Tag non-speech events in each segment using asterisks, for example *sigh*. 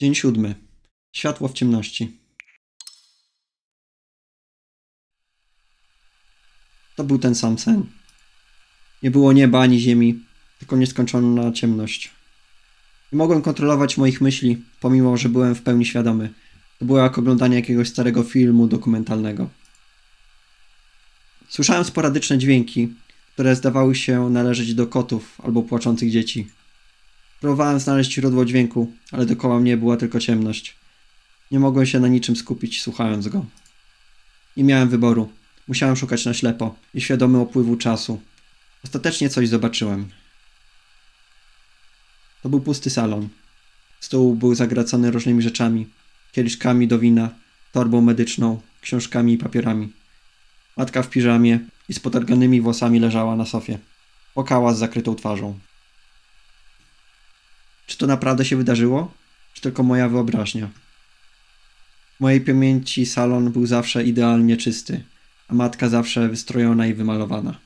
Dzień siódmy. Światło w ciemności. To był ten sam sen. Nie było nieba ani ziemi, tylko nieskończona ciemność. Nie mogłem kontrolować moich myśli, pomimo że byłem w pełni świadomy. To było jak oglądanie jakiegoś starego filmu dokumentalnego. Słyszałem sporadyczne dźwięki, które zdawały się należeć do kotów albo płaczących dzieci. Próbowałem znaleźć źródło dźwięku, ale dookoła mnie była tylko ciemność. Nie mogłem się na niczym skupić, słuchając go. Nie miałem wyboru. Musiałem szukać na ślepo i świadomy upływu czasu. Ostatecznie coś zobaczyłem. To był pusty salon. Stół był zagracony różnymi rzeczami. Kieliszkami do wina, torbą medyczną, książkami i papierami. Matka w piżamie i z potarganymi włosami leżała na sofie. Płakała z zakrytą twarzą. Czy to naprawdę się wydarzyło? Czy tylko moja wyobraźnia? W mojej pamięci salon był zawsze idealnie czysty, a matka zawsze wystrojona i wymalowana.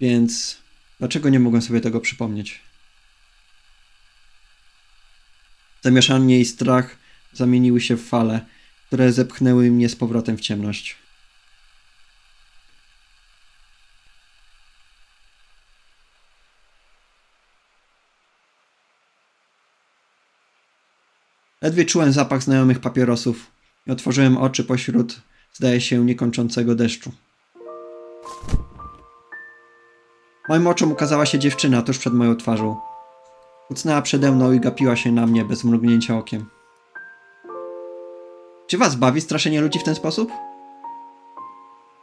Więc dlaczego nie mogłem sobie tego przypomnieć? Zamieszanie i strach zamieniły się w fale, które zepchnęły mnie z powrotem w ciemność. Ledwie czułem zapach znajomych papierosów i otworzyłem oczy pośród, zdaje się, niekończącego deszczu. Moim oczom ukazała się dziewczyna tuż przed moją twarzą. Ucnęła przede mną i gapiła się na mnie bez mrugnięcia okiem. Czy was bawi straszenie ludzi w ten sposób?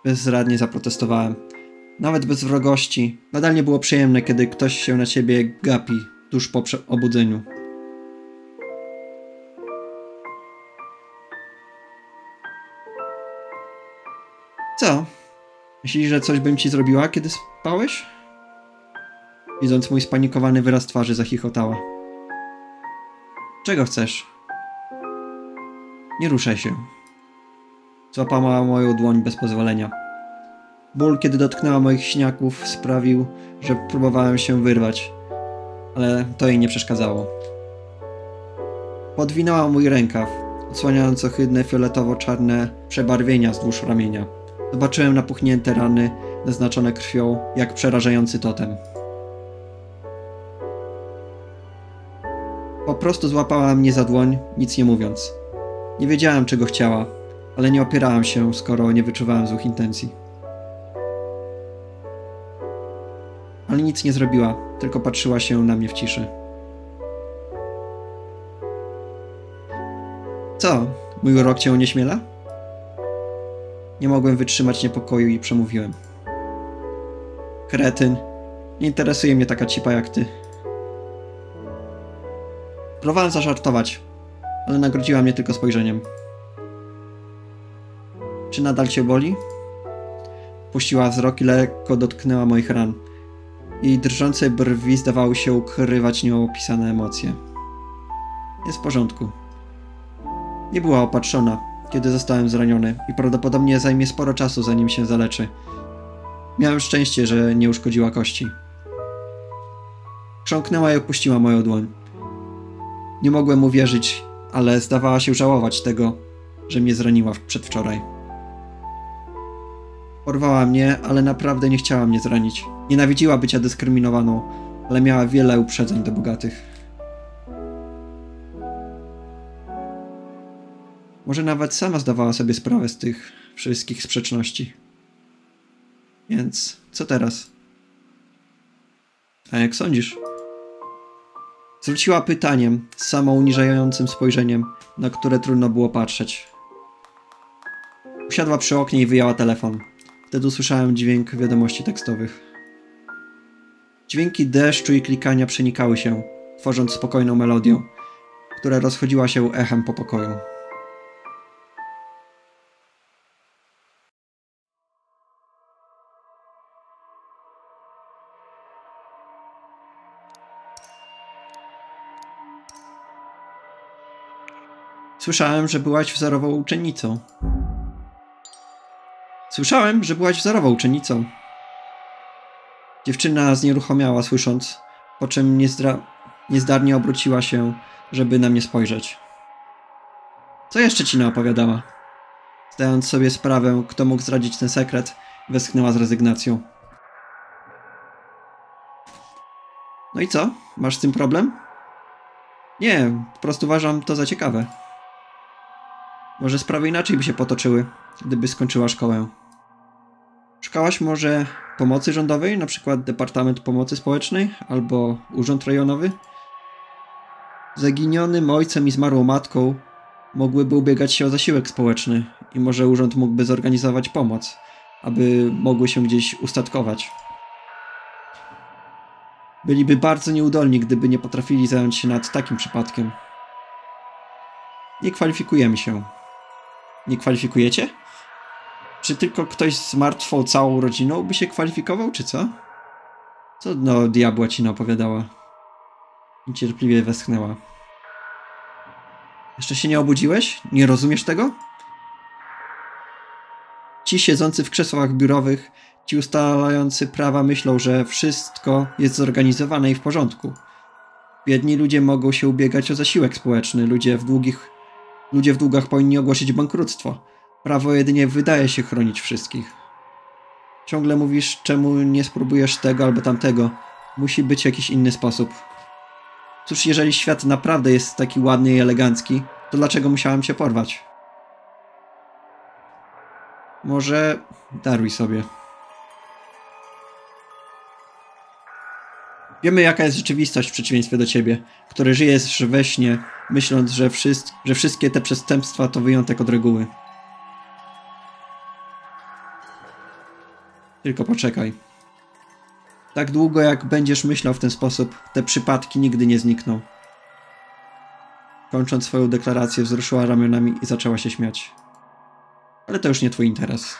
Bezradnie zaprotestowałem. Nawet bez wrogości. Nadal nie było przyjemne, kiedy ktoś się na ciebie gapi tuż po obudzeniu. Myślisz, że coś bym ci zrobiła, kiedy spałeś? Widząc mój spanikowany wyraz twarzy, zachichotała. Czego chcesz? Nie ruszaj się. Złapała moją dłoń bez pozwolenia. Ból, kiedy dotknęła moich śniaków, sprawił, że próbowałem się wyrwać, ale to jej nie przeszkadzało. Podwinęła mój rękaw, odsłaniając ohydne fioletowo-czarne przebarwienia wzdłuż ramienia. Zobaczyłem napuchnięte rany, naznaczone krwią, jak przerażający totem. Po prostu złapała mnie za dłoń, nic nie mówiąc. Nie wiedziałem, czego chciała, ale nie opierałem się, skoro nie wyczuwałem złych intencji. Ale nic nie zrobiła, tylko patrzyła się na mnie w ciszy. Co? Mój urok cię nie śmiela? Nie mogłem wytrzymać niepokoju i przemówiłem. Kretyn. Nie interesuje mnie taka cipa jak ty. Próbowałem zażartować, ale nagrodziła mnie tylko spojrzeniem. Czy nadal cię boli? Puściła wzrok i lekko dotknęła moich ran. Jej drżące brwi zdawały się ukrywać nieopisane emocje. Jest w porządku. Nie była opatrzona, kiedy zostałem zraniony i prawdopodobnie zajmie sporo czasu, zanim się zaleczy. Miałem szczęście, że nie uszkodziła kości. Krząknęła i opuściła moją dłoń. Nie mogłem uwierzyć, ale zdawała się żałować tego, że mnie zraniła przedwczoraj. Porwała mnie, ale naprawdę nie chciała mnie zranić. Nienawidziła bycia dyskryminowaną, ale miała wiele uprzedzeń do bogatych. Może nawet sama zdawała sobie sprawę z tych wszystkich sprzeczności. Więc co teraz? A jak sądzisz? Zwróciła pytaniem, samouniżającym spojrzeniem, na które trudno było patrzeć. Usiadła przy oknie i wyjęła telefon. Wtedy usłyszałem dźwięk wiadomości tekstowych. Dźwięki deszczu i klikania przenikały się, tworząc spokojną melodię, która rozchodziła się echem po pokoju. Słyszałem, że byłaś wzorową uczennicą. Słyszałem, że byłaś wzorową uczennicą. Dziewczyna znieruchomiała, słysząc, po czym niezdra- niezdarnie obróciła się, żeby na mnie spojrzeć. Co jeszcze ci naopowiadała? Zdając sobie sprawę, kto mógł zdradzić ten sekret, westchnęła z rezygnacją. No i co? Masz z tym problem? Nie, po prostu uważam to za ciekawe. Może sprawy inaczej by się potoczyły, gdyby skończyła szkołę. Szukałaś może pomocy rządowej, na przykład Departament Pomocy Społecznej albo Urząd Rejonowy? Zaginionym ojcem i zmarłą matką mogłyby ubiegać się o zasiłek społeczny i może urząd mógłby zorganizować pomoc, aby mogły się gdzieś ustatkować. Byliby bardzo nieudolni, gdyby nie potrafili zająć się nad takim przypadkiem. Nie kwalifikujemy się. Nie kwalifikujecie? Czy tylko ktoś z martwą całą rodziną by się kwalifikował, czy co? Co no diabła ci naopowiadała? Niecierpliwie westchnęła. Jeszcze się nie obudziłeś? Nie rozumiesz tego? Ci siedzący w krzesłach biurowych, ci ustalający prawa myślą, że wszystko jest zorganizowane i w porządku. Biedni ludzie mogą się ubiegać o zasiłek społeczny, ludzie w długich ludzie w długach powinni ogłosić bankructwo. Prawo jedynie wydaje się chronić wszystkich. Ciągle mówisz, czemu nie spróbujesz tego albo tamtego. Musi być jakiś inny sposób. Cóż, jeżeli świat naprawdę jest taki ładny i elegancki, to dlaczego musiałem cię porwać? Może daruj sobie. Wiemy, jaka jest rzeczywistość w przeciwieństwie do ciebie, który żyjesz we śnie, myśląc, że, że wszystkie te przestępstwa to wyjątek od reguły. Tylko poczekaj. Tak długo jak będziesz myślał w ten sposób, te przypadki nigdy nie znikną. Kończąc swoją deklarację, wzruszyła ramionami i zaczęła się śmiać. Ale to już nie twój interes.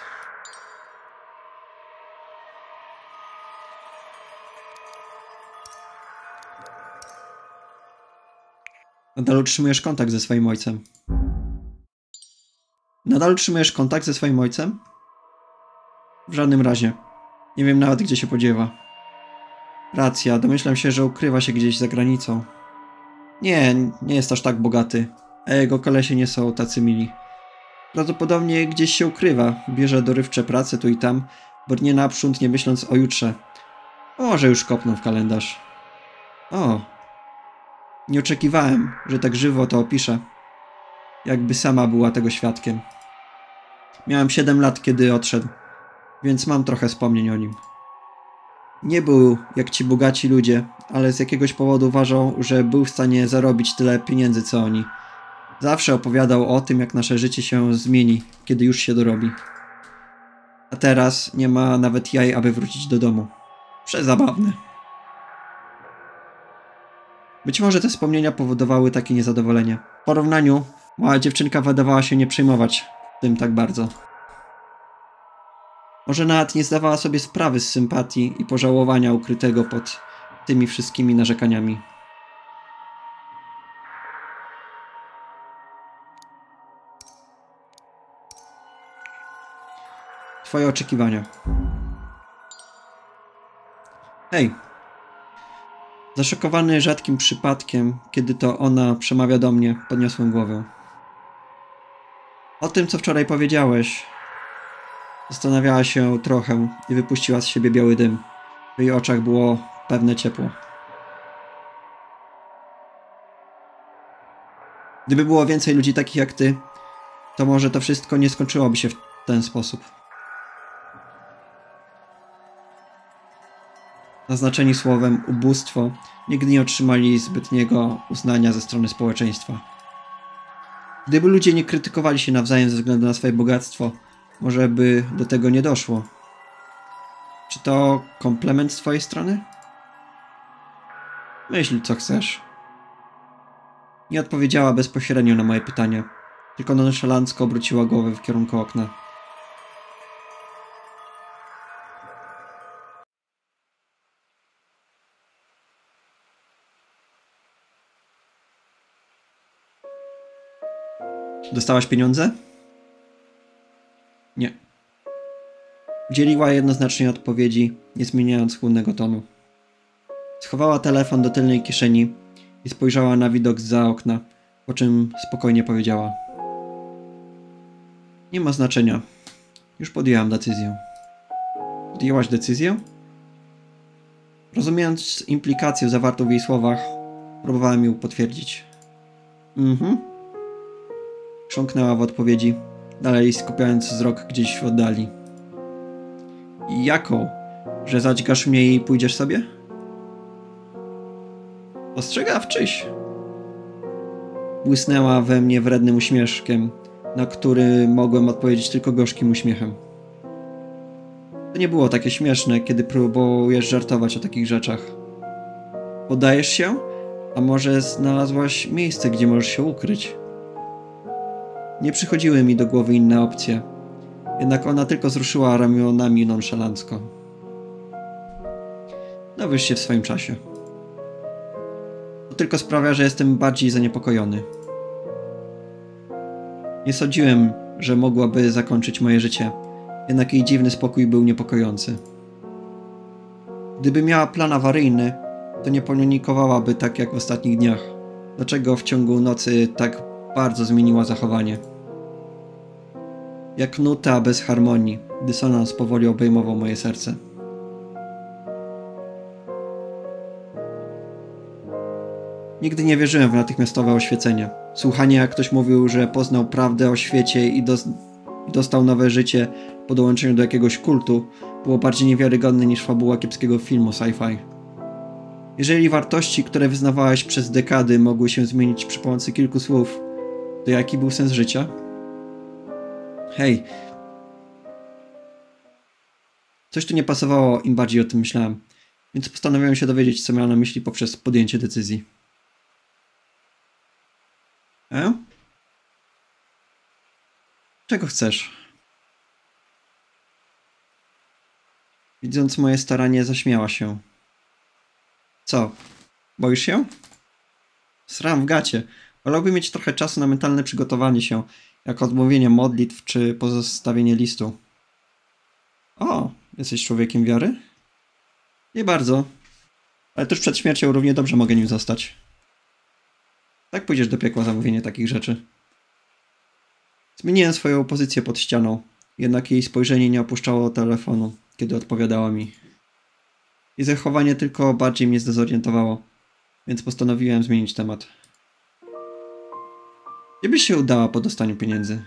Nadal utrzymujesz kontakt ze swoim ojcem. Nadal utrzymujesz kontakt ze swoim ojcem? W żadnym razie. Nie wiem nawet, gdzie się podziewa. Racja, domyślam się, że ukrywa się gdzieś za granicą. Nie, nie jest aż tak bogaty, a jego kolesie nie są tacy mili. Prawdopodobnie gdzieś się ukrywa, bierze dorywcze prace tu i tam, brnie naprzód, nie myśląc o jutrze. Może już kopnął w kalendarz. O, nie oczekiwałem, że tak żywo to opiszę. Jakby sama była tego świadkiem. Miałem 7 lat, kiedy odszedł, więc mam trochę wspomnień o nim. Nie był jak ci bogaci ludzie, ale z jakiegoś powodu uważał, że był w stanie zarobić tyle pieniędzy co oni. Zawsze opowiadał o tym, jak nasze życie się zmieni, kiedy już się dorobi. A teraz nie ma nawet jaj, aby wrócić do domu. Przezabawne. Być może te wspomnienia powodowały takie niezadowolenie. W porównaniu, mała dziewczynka wydawała się nie przejmować tym tak bardzo. Może nawet nie zdawała sobie sprawy z sympatii i pożałowania ukrytego pod tymi wszystkimi narzekaniami. Twoje oczekiwania. Hej. Zaszokowany rzadkim przypadkiem, kiedy to ona przemawia do mnie, podniosłem głowę. O tym, co wczoraj powiedziałeś, Zastanawiała się trochę i wypuściła z siebie biały dym. W jej oczach było pewne ciepło. Gdyby było więcej ludzi takich jak ty, to może to wszystko nie skończyłoby się w ten sposób. Naznaczeni słowem ubóstwo nigdy nie otrzymali zbytniego uznania ze strony społeczeństwa. Gdyby ludzie nie krytykowali się nawzajem ze względu na swoje bogactwo, może by do tego nie doszło. Czy to komplement z twojej strony? Myśl, co chcesz. Nie odpowiedziała bezpośrednio na moje pytanie, tylko nonszalancko obróciła głowę w kierunku okna. Dostałaś pieniądze? Nie. Udzieliła jednoznacznej odpowiedzi, nie zmieniając chłodnego tonu. Schowała telefon do tylnej kieszeni i spojrzała na widok za okna, po czym spokojnie powiedziała: Nie ma znaczenia. Już podjęłam decyzję. Podjęłaś decyzję? Rozumiejąc implikację zawartą w jej słowach, próbowałem ją potwierdzić. Mhm. Chrząknęła w odpowiedzi, dalej skupiając wzrok gdzieś w oddali. Jaką? Że zadźgasz mnie i pójdziesz sobie? Ostrzegawczyś. Błysnęła we mnie wrednym uśmieszkiem, na który mogłem odpowiedzieć tylko gorzkim uśmiechem. To nie było takie śmieszne, kiedy próbujesz żartować o takich rzeczach. Podajesz się? A może znalazłaś miejsce, gdzie możesz się ukryć? Nie przychodziły mi do głowy inne opcje. Jednak ona tylko wzruszyła ramionami nonszalancko. Dowiesz się w swoim czasie. To tylko sprawia, że jestem bardziej zaniepokojony. Nie sądziłem, że mogłaby zakończyć moje życie, jednak jej dziwny spokój był niepokojący. Gdyby miała plan awaryjny, to nie panikowałaby tak jak w ostatnich dniach. Dlaczego w ciągu nocy tak bardzo zmieniła zachowanie? Jak nuta bez harmonii, dysonans powoli obejmował moje serce. Nigdy nie wierzyłem w natychmiastowe oświecenie. Słuchanie, jak ktoś mówił, że poznał prawdę o świecie i dos dostał nowe życie po dołączeniu do jakiegoś kultu, było bardziej niewiarygodne niż fabuła kiepskiego filmu sci-fi. Jeżeli wartości, które wyznawałeś przez dekady, mogły się zmienić przy pomocy kilku słów, to jaki był sens życia? Hej. Coś tu nie pasowało, im bardziej o tym myślałem, więc postanowiłem się dowiedzieć, co miała na myśli poprzez podjęcie decyzji. E? Czego chcesz? Widząc moje staranie, zaśmiała się. Co? Boisz się? Sram w gacie. Wolałbym mieć trochę czasu na mentalne przygotowanie się, jak odmówienie modlitw czy pozostawienie listu. O, jesteś człowiekiem wiary? Nie bardzo. Ale tuż przed śmiercią równie dobrze mogę nim zostać. Tak pójdziesz do piekła za mówienie takich rzeczy. Zmieniłem swoją pozycję pod ścianą, jednak jej spojrzenie nie opuszczało telefonu, kiedy odpowiadała mi. Jej zachowanie tylko bardziej mnie zdezorientowało, więc postanowiłem zmienić temat. Gdzie byś się udała po dostaniu pieniędzy?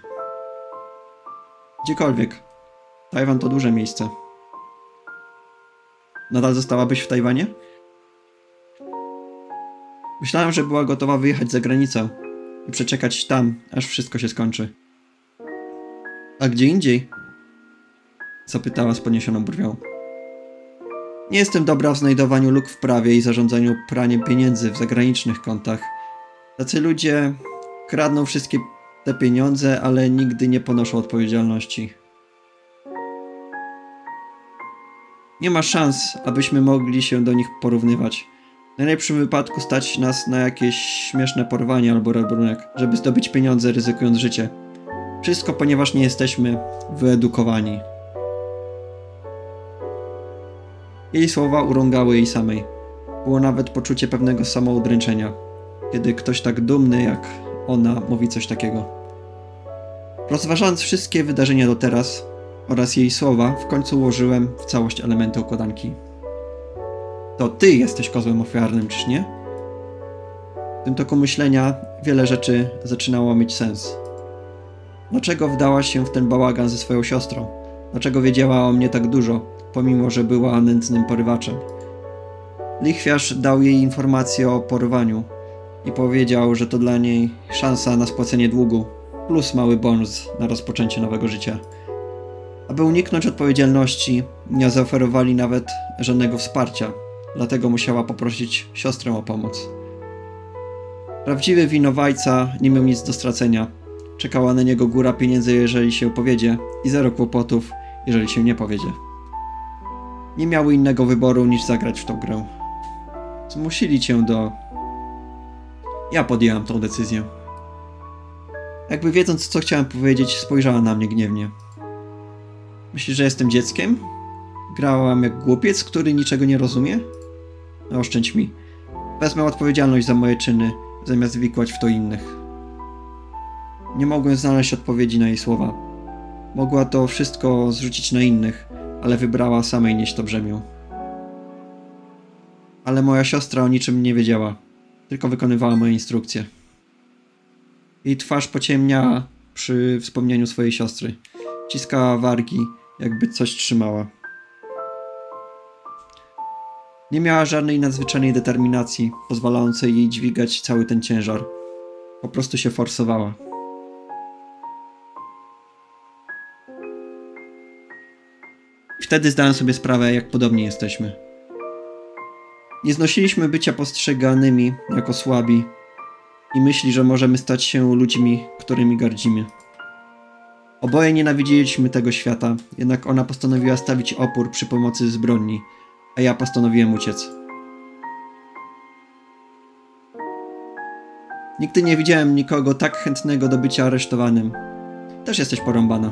Gdziekolwiek. Tajwan to duże miejsce. Nadal zostałabyś w Tajwanie? Myślałem, że była gotowa wyjechać za granicę i przeczekać tam, aż wszystko się skończy. A gdzie indziej? Zapytała z poniesioną brwią. Nie jestem dobra w znajdowaniu luk w prawie i zarządzaniu praniem pieniędzy w zagranicznych kontach. Tacy ludzie kradną wszystkie te pieniądze, ale nigdy nie ponoszą odpowiedzialności. Nie ma szans, abyśmy mogli się do nich porównywać. W najlepszym wypadku stać nas na jakieś śmieszne porwanie albo rabunek, żeby zdobyć pieniądze ryzykując życie. Wszystko, ponieważ nie jesteśmy wyedukowani. Jej słowa urągały jej samej. Było nawet poczucie pewnego samoudręczenia, kiedy ktoś tak dumny jak ona mówi coś takiego. Rozważając wszystkie wydarzenia do teraz oraz jej słowa, w końcu ułożyłem w całość elementy układanki. To ty jesteś kozłem ofiarnym, czyż nie? W tym toku myślenia wiele rzeczy zaczynało mieć sens. Dlaczego wdałaś się w ten bałagan ze swoją siostrą? Dlaczego wiedziała o mnie tak dużo, pomimo że była nędznym porywaczem? Lichwiarz dał jej informację o porwaniu i powiedział, że to dla niej szansa na spłacenie długu, plus mały bonus na rozpoczęcie nowego życia. Aby uniknąć odpowiedzialności, nie zaoferowali nawet żadnego wsparcia, dlatego musiała poprosić siostrę o pomoc. Prawdziwy winowajca nie miał nic do stracenia. Czekała na niego góra pieniędzy, jeżeli się powiedzie, i zero kłopotów, jeżeli się nie powiedzie. Nie miały innego wyboru niż zagrać w tą grę. Zmusili cię do. Ja podjęłam tą decyzję. Jakby wiedząc, co chciałem powiedzieć, spojrzała na mnie gniewnie. Myślisz, że jestem dzieckiem? Grałam jak głupiec, który niczego nie rozumie? No, oszczędź mi. Wezmę odpowiedzialność za moje czyny, zamiast wikłać w to innych. Nie mogłem znaleźć odpowiedzi na jej słowa. Mogła to wszystko zrzucić na innych, ale wybrała samej nieść to brzemię. Ale moja siostra o niczym nie wiedziała, tylko wykonywała moje instrukcje. Jej twarz pociemniała przy wspomnieniu swojej siostry. Ciskała wargi, jakby coś trzymała. Nie miała żadnej nadzwyczajnej determinacji, pozwalającej jej dźwigać cały ten ciężar. Po prostu się forsowała. Wtedy zdałem sobie sprawę, jak podobnie jesteśmy. Nie znosiliśmy bycia postrzeganymi jako słabi i myśli, że możemy stać się ludźmi, którymi gardzimy. Oboje nienawidziliśmy tego świata, jednak ona postanowiła stawić opór przy pomocy zbrodni, a ja postanowiłem uciec. Nigdy nie widziałem nikogo tak chętnego do bycia aresztowanym. Też jesteś porąbana.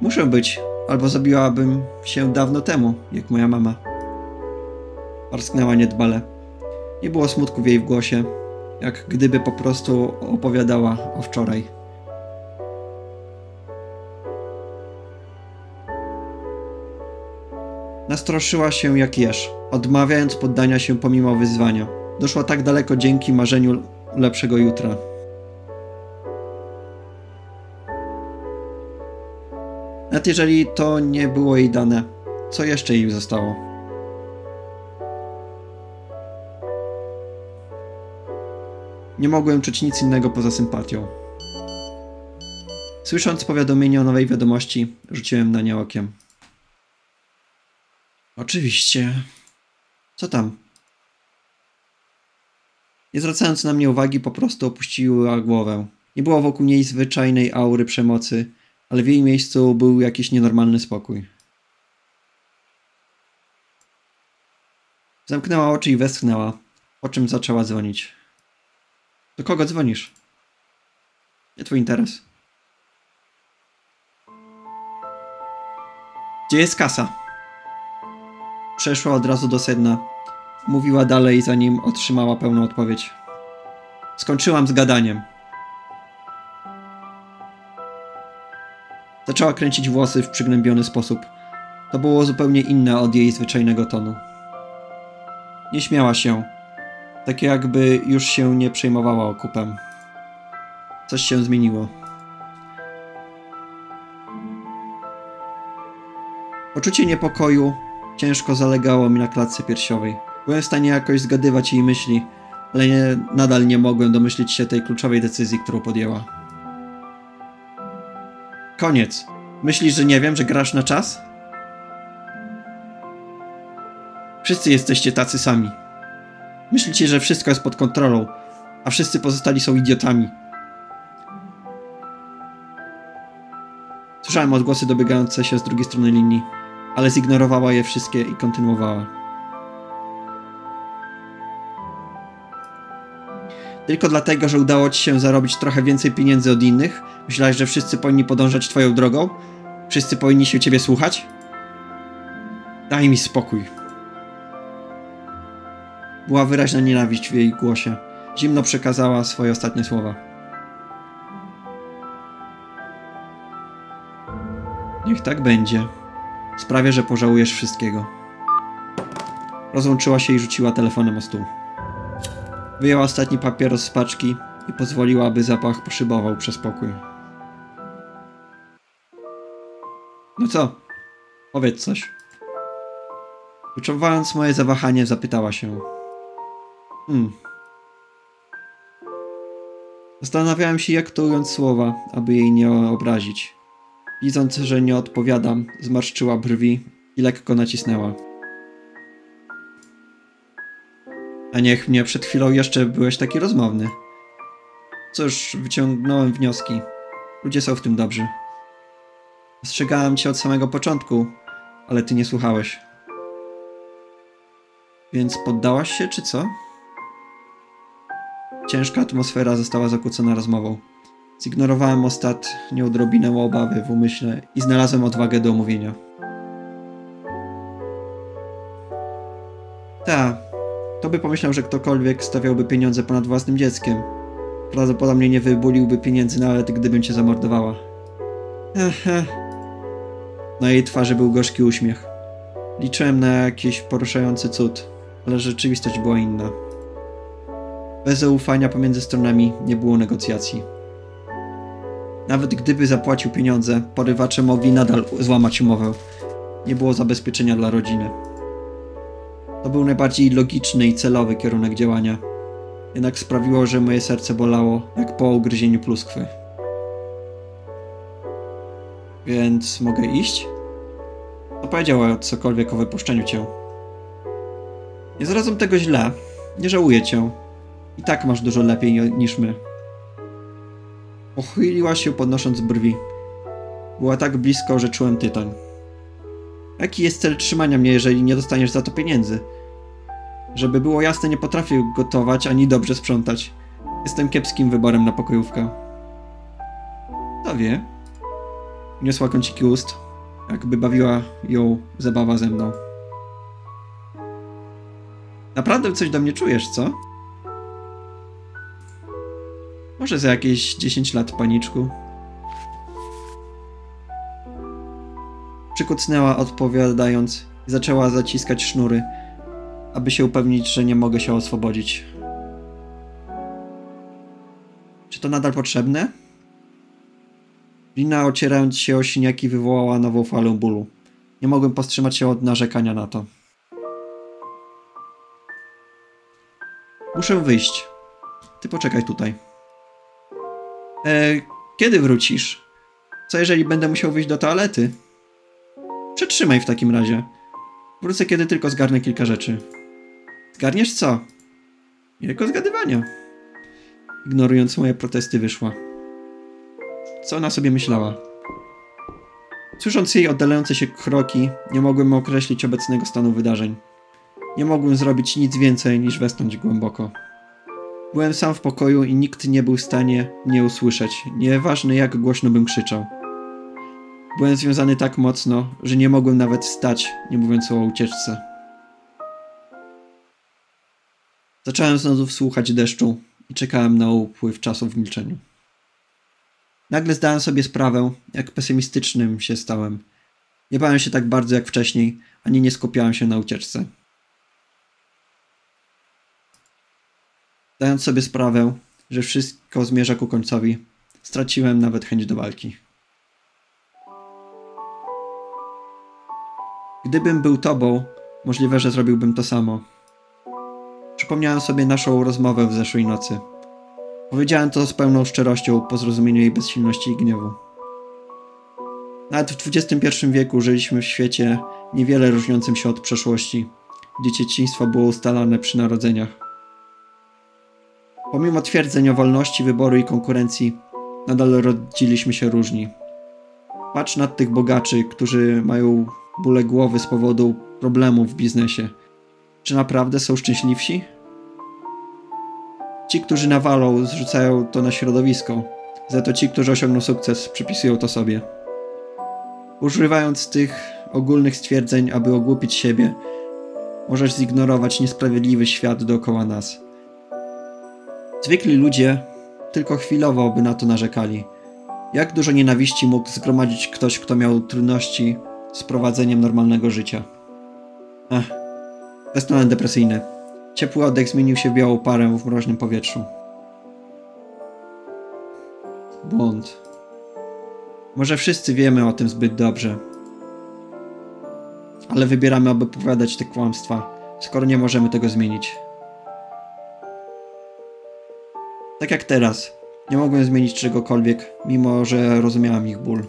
Muszę być, albo zabiłabym się dawno temu, jak moja mama. Parsknęła niedbale. Nie było smutku w jej głosie, jak gdyby po prostu opowiadała o wczoraj. Nastroszyła się jak jeż, odmawiając poddania się pomimo wyzwania. Doszła tak daleko dzięki marzeniu lepszego jutra. Nawet jeżeli to nie było jej dane, co jeszcze jej zostało? Nie mogłem czuć nic innego poza sympatią. Słysząc powiadomienie o nowej wiadomości, rzuciłem na nie okiem. Oczywiście. Co tam? Nie zwracając na mnie uwagi, po prostu opuściła głowę. Nie było wokół niej zwyczajnej aury przemocy, ale w jej miejscu był jakiś nienormalny spokój. Zamknęła oczy i westchnęła, po czym zaczęła dzwonić. Do kogo dzwonisz? Nie twój interes. Gdzie jest kasa? Przeszła od razu do sedna. Mówiła dalej, zanim otrzymała pełną odpowiedź. Skończyłam z gadaniem. Zaczęła kręcić włosy w przygnębiony sposób. To było zupełnie inne od jej zwyczajnego tonu. Nie śmiała się. Tak jakby już się nie przejmowała okupem. Coś się zmieniło. Poczucie niepokoju ciężko zalegało mi na klatce piersiowej. Byłem w stanie jakoś zgadywać jej myśli, ale nie, nadal nie mogłem domyślić się tej kluczowej decyzji, którą podjęła. Koniec. Myślisz, że nie wiem, że grasz na czas? Wszyscy jesteście tacy sami. Myślicie, że wszystko jest pod kontrolą, a wszyscy pozostali są idiotami. Słyszałem odgłosy dobiegające się z drugiej strony linii, ale zignorowała je wszystkie i kontynuowała. Tylko dlatego, że udało ci się zarobić trochę więcej pieniędzy od innych, myślałeś, że wszyscy powinni podążać twoją drogą? Wszyscy powinni się ciebie słuchać? Daj mi spokój. Była wyraźna nienawiść w jej głosie. Zimno przekazała swoje ostatnie słowa. Niech tak będzie. Sprawię, że pożałujesz wszystkiego. Rozłączyła się i rzuciła telefonem o stół. Wyjęła ostatni papieros z paczki i pozwoliła, aby zapach poszybował przez pokój. No co? Powiedz coś. Wyczuwając moje zawahanie, zapytała się. Hmm. Zastanawiałem się, jak to ująć słowa, aby jej nie obrazić. Widząc, że nie odpowiadam, zmarszczyła brwi i lekko nacisnęła. A niech mnie przed chwilą jeszcze byłeś taki rozmowny. Cóż, wyciągnąłem wnioski. Ludzie są w tym dobrzy. Ostrzegałem cię od samego początku, ale ty nie słuchałeś. Więc poddałaś się, czy co? Ciężka atmosfera została zakłócona rozmową. Zignorowałem ostatnią odrobinę obawy w umyśle i znalazłem odwagę do omówienia. Ta, to by pomyślał, że ktokolwiek stawiałby pieniądze ponad własnym dzieckiem. Prawdopodobnie nie wybuliłby pieniędzy nawet gdybym cię zamordowała. Ehe. Na jej twarzy był gorzki uśmiech. Liczyłem na jakiś poruszający cud, ale rzeczywistość była inna. Bez zaufania pomiędzy stronami nie było negocjacji. Nawet gdyby zapłacił pieniądze, porywacze mogli nadal złamać umowę. Nie było zabezpieczenia dla rodziny. To był najbardziej logiczny i celowy kierunek działania. Jednak sprawiło, że moje serce bolało, jak po ugryzieniu pluskwy. Więc mogę iść? To powiedziała cokolwiek o wypuszczeniu cię. Nie zrozum tego źle. Nie żałuję cię. I tak masz dużo lepiej niż my. Pochyliła się podnosząc brwi. Była tak blisko, że czułem tytoń. Jaki jest cel trzymania mnie, jeżeli nie dostaniesz za to pieniędzy? Żeby było jasne, nie potrafię gotować ani dobrze sprzątać. Jestem kiepskim wyborem na pokojówkę. Kto wie? Niosła kąciki ust, jakby bawiła ją zabawa ze mną. Naprawdę coś do mnie czujesz, co? Może za jakieś 10 lat, paniczku. Przykucnęła odpowiadając i zaczęła zaciskać sznury, aby się upewnić, że nie mogę się oswobodzić. Czy to nadal potrzebne? Lina ocierając się o siniaki wywołała nową falę bólu. Nie mogłem powstrzymać się od narzekania na to. Muszę wyjść. Ty poczekaj tutaj. E, kiedy wrócisz? Co jeżeli będę musiał wyjść do toalety? Przetrzymaj w takim razie. Wrócę, kiedy tylko zgarnę kilka rzeczy. Zgarniesz co? Jego zgadywania. Ignorując moje protesty, wyszła. Co ona sobie myślała? Słysząc jej oddalające się kroki, nie mogłem określić obecnego stanu wydarzeń. Nie mogłem zrobić nic więcej niż westnąć głęboko. Byłem sam w pokoju i nikt nie był w stanie mnie usłyszeć, nieważne jak głośno bym krzyczał. Byłem związany tak mocno, że nie mogłem nawet wstać, nie mówiąc o ucieczce. Zacząłem znowu słuchać deszczu i czekałem na upływ czasu w milczeniu. Nagle zdałem sobie sprawę, jak pesymistycznym się stałem. Nie bałem się tak bardzo jak wcześniej, ani nie skupiałem się na ucieczce. Zdając sobie sprawę, że wszystko zmierza ku końcowi, straciłem nawet chęć do walki. Gdybym był tobą, możliwe, że zrobiłbym to samo. Przypomniałem sobie naszą rozmowę w zeszłej nocy. Powiedziałem to z pełną szczerością po zrozumieniu jej bezsilności i gniewu. Nawet w XXI wieku żyliśmy w świecie niewiele różniącym się od przeszłości, gdzie dzieciństwo było ustalane przy narodzeniach. Pomimo twierdzeń o wolności wyboru i konkurencji, nadal rodziliśmy się różni. Patrz na tych bogaczy, którzy mają bóle głowy z powodu problemów w biznesie. Czy naprawdę są szczęśliwsi? Ci, którzy nawalą, zrzucają to na środowisko. Za to ci, którzy osiągną sukces, przypisują to sobie. Używając tych ogólnych stwierdzeń, aby ogłupić siebie, możesz zignorować niesprawiedliwy świat dookoła nas. Zwykli ludzie tylko chwilowo by na to narzekali. Jak dużo nienawiści mógł zgromadzić ktoś, kto miał trudności z prowadzeniem normalnego życia? Ach, bezstronne depresyjny. Ciepły oddech zmienił się w białą parę w mroźnym powietrzu. Błąd. Może wszyscy wiemy o tym zbyt dobrze. Ale wybieramy, aby powiadać te kłamstwa, skoro nie możemy tego zmienić. Tak jak teraz. Nie mogłem zmienić czegokolwiek, mimo że rozumiałam ich ból.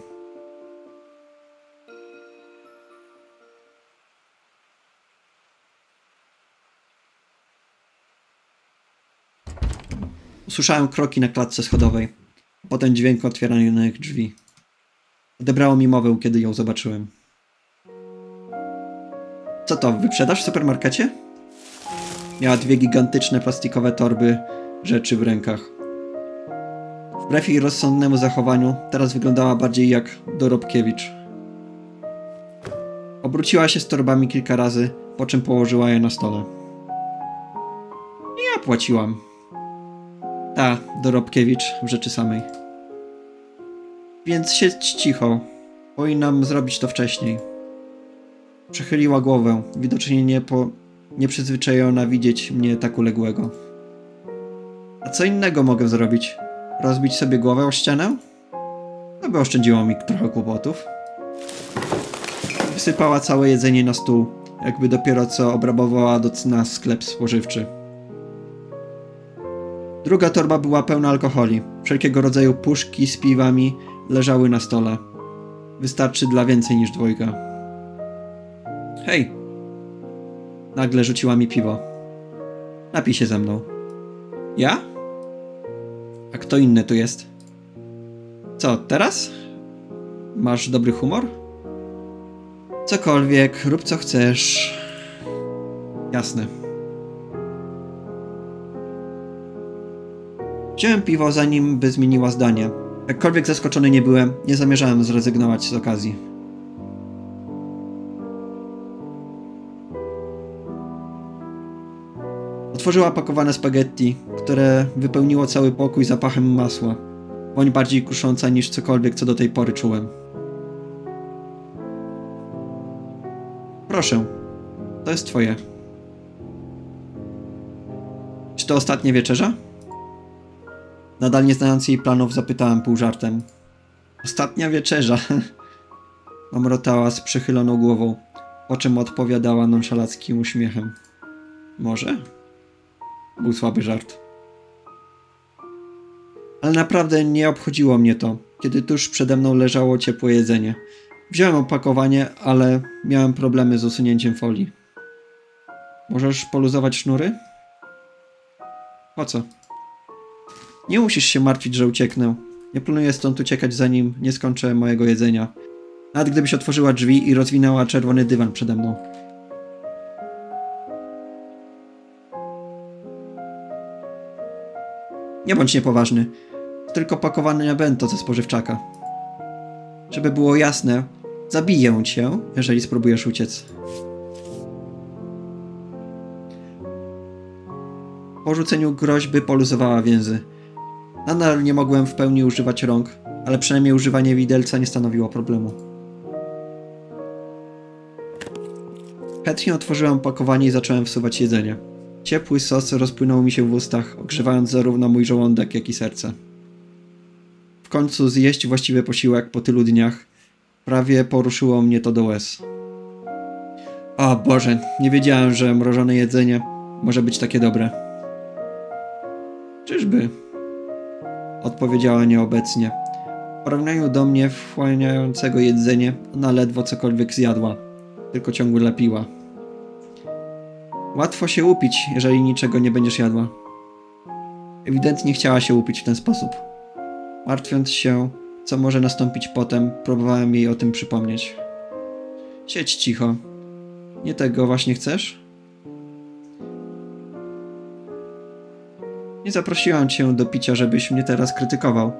Usłyszałem kroki na klatce schodowej, potem dźwięk otwieranych drzwi. Odebrało mi mowę, kiedy ją zobaczyłem. Co to, wyprzedaż w supermarkecie? Miała dwie gigantyczne plastikowe torby rzeczy w rękach. Wbrew jej rozsądnemu zachowaniu, teraz wyglądała bardziej jak Dorobkiewicz. Obróciła się z torbami kilka razy, po czym położyła je na stole. Ja płaciłam. Ta, Dorobkiewicz w rzeczy samej. Więc siedź cicho. Powinnam zrobić to wcześniej. Przechyliła głowę, widocznie nie po... nieprzyzwyczajona widzieć mnie tak uległego. A co innego mogę zrobić? Rozbić sobie głowę o ścianę? To by oszczędziło mi trochę kłopotów. Wysypała całe jedzenie na stół, jakby dopiero co obrabowała do cna sklep spożywczy. Druga torba była pełna alkoholi. Wszelkiego rodzaju puszki z piwami leżały na stole. Wystarczy dla więcej niż dwojga. Hej! Nagle rzuciła mi piwo. Napij się ze mną. Ja? A kto inny tu jest? Co, teraz? Masz dobry humor? Cokolwiek, rób co chcesz. Jasne. Wziąłem piwo zanim by zmieniła zdanie. Jakkolwiek zaskoczony nie byłem, nie zamierzałem zrezygnować z okazji. Otworzyła pakowane spaghetti, które wypełniło cały pokój zapachem masła. Woń bardziej kusząca niż cokolwiek, co do tej pory czułem. Proszę, to jest twoje. Czy to ostatnia wieczerza? Nadal nie znając jej planów, zapytałem pół żartem. Ostatnia wieczerza. *laughs* Mamrotała z przychyloną głową, po czym odpowiadała nonszalackim uśmiechem. Może? Był słaby żart. Ale naprawdę nie obchodziło mnie to, kiedy tuż przede mną leżało ciepłe jedzenie. Wziąłem opakowanie, ale miałem problemy z usunięciem folii. Możesz poluzować sznury? Po co? Nie musisz się martwić, że ucieknę. Nie planuję stąd uciekać, zanim nie skończę mojego jedzenia. Nawet gdybyś otworzyła drzwi i rozwinęła czerwony dywan przede mną. Nie bądź niepoważny. Tylko pakowane bento ze spożywczaka. Żeby było jasne, zabiję cię, jeżeli spróbujesz uciec. Po rzuceniu groźby poluzowała więzy. Nadal nie mogłem w pełni używać rąk, ale przynajmniej używanie widelca nie stanowiło problemu. Chętnie otworzyłem opakowanie i zacząłem wsuwać jedzenie. Ciepły sos rozpłynął mi się w ustach, ogrzewając zarówno mój żołądek, jak i serce. W końcu zjeść właściwy posiłek po tylu dniach prawie poruszyło mnie to do łez. O Boże, nie wiedziałem, że mrożone jedzenie może być takie dobre. Czyżby? Odpowiedziała nieobecnie. W porównaniu do mnie wchłaniającego jedzenie, ona ledwo cokolwiek zjadła, tylko ciągle lepiła. Łatwo się upić, jeżeli niczego nie będziesz jadła. Ewidentnie chciała się upić w ten sposób. Martwiąc się, co może nastąpić potem, próbowałem jej o tym przypomnieć. Siedź cicho. Nie tego właśnie chcesz? Nie zaprosiłam cię do picia, żebyś mnie teraz krytykował.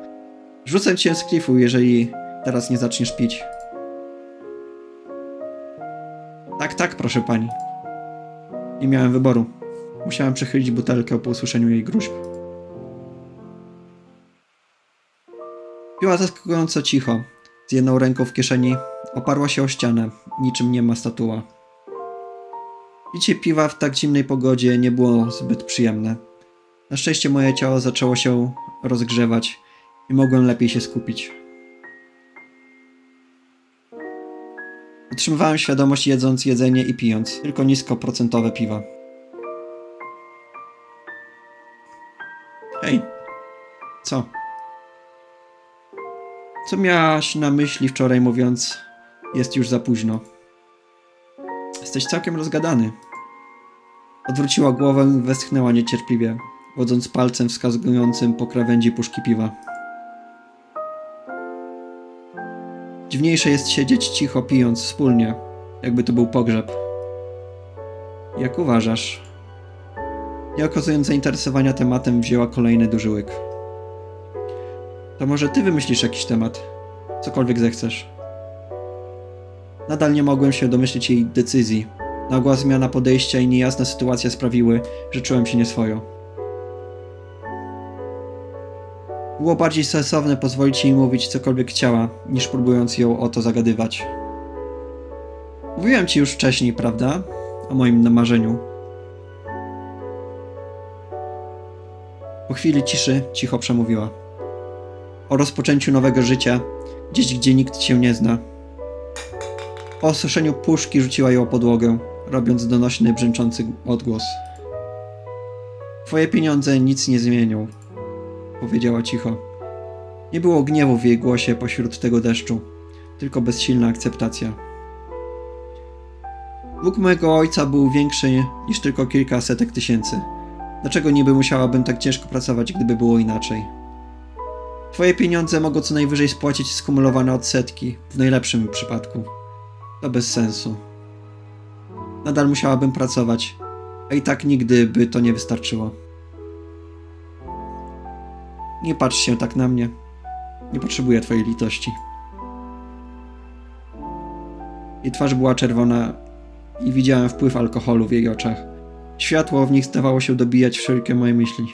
Rzucę cię z klifu, jeżeli teraz nie zaczniesz pić. Tak, tak, proszę pani. Nie miałem wyboru. Musiałem przechylić butelkę po usłyszeniu jej gruźb. Piła zaskakująco cicho. Z jedną ręką w kieszeni oparła się o ścianę, niczym nie ma statua. Picie piwa w tak zimnej pogodzie nie było zbyt przyjemne. Na szczęście moje ciało zaczęło się rozgrzewać i mogłem lepiej się skupić. Utrzymywałem świadomość jedząc jedzenie i pijąc, tylko niskoprocentowe piwa. Hej. Co? Co miałaś na myśli wczoraj mówiąc jest już za późno? Jesteś całkiem rozgadany. Odwróciła głowę i westchnęła niecierpliwie, wodząc palcem wskazującym po krawędzi puszki piwa. Dziwniejsze jest siedzieć cicho pijąc wspólnie, jakby to był pogrzeb. Jak uważasz? Nie okazując zainteresowania tematem, wzięła kolejny duży łyk. To może ty wymyślisz jakiś temat. Cokolwiek zechcesz. Nadal nie mogłem się domyślić jej decyzji. Nagła zmiana podejścia i niejasna sytuacja sprawiły, że czułem się nieswojo. Było bardziej sensowne pozwolić jej mówić cokolwiek chciała, niż próbując ją o to zagadywać. Mówiłem ci już wcześniej, prawda? O moim marzeniu. Po chwili ciszy cicho przemówiła. O rozpoczęciu nowego życia, gdzieś gdzie nikt cię nie zna. Po osuszeniu puszki rzuciła ją o podłogę, robiąc donośny, brzęczący odgłos. Twoje pieniądze nic nie zmienią, powiedziała cicho. Nie było gniewu w jej głosie pośród tego deszczu, tylko bezsilna akceptacja. Bóg mojego ojca był większy niż tylko kilka setek tysięcy. Dlaczego niby musiałabym tak ciężko pracować, gdyby było inaczej? Twoje pieniądze mogą co najwyżej spłacić skumulowane odsetki, w najlepszym przypadku. To bez sensu. Nadal musiałabym pracować, a i tak nigdy by to nie wystarczyło. Nie patrz się tak na mnie. Nie potrzebuję twojej litości. Jej twarz była czerwona i widziałem wpływ alkoholu w jej oczach. Światło w nich zdawało się dobijać wszelkie moje myśli.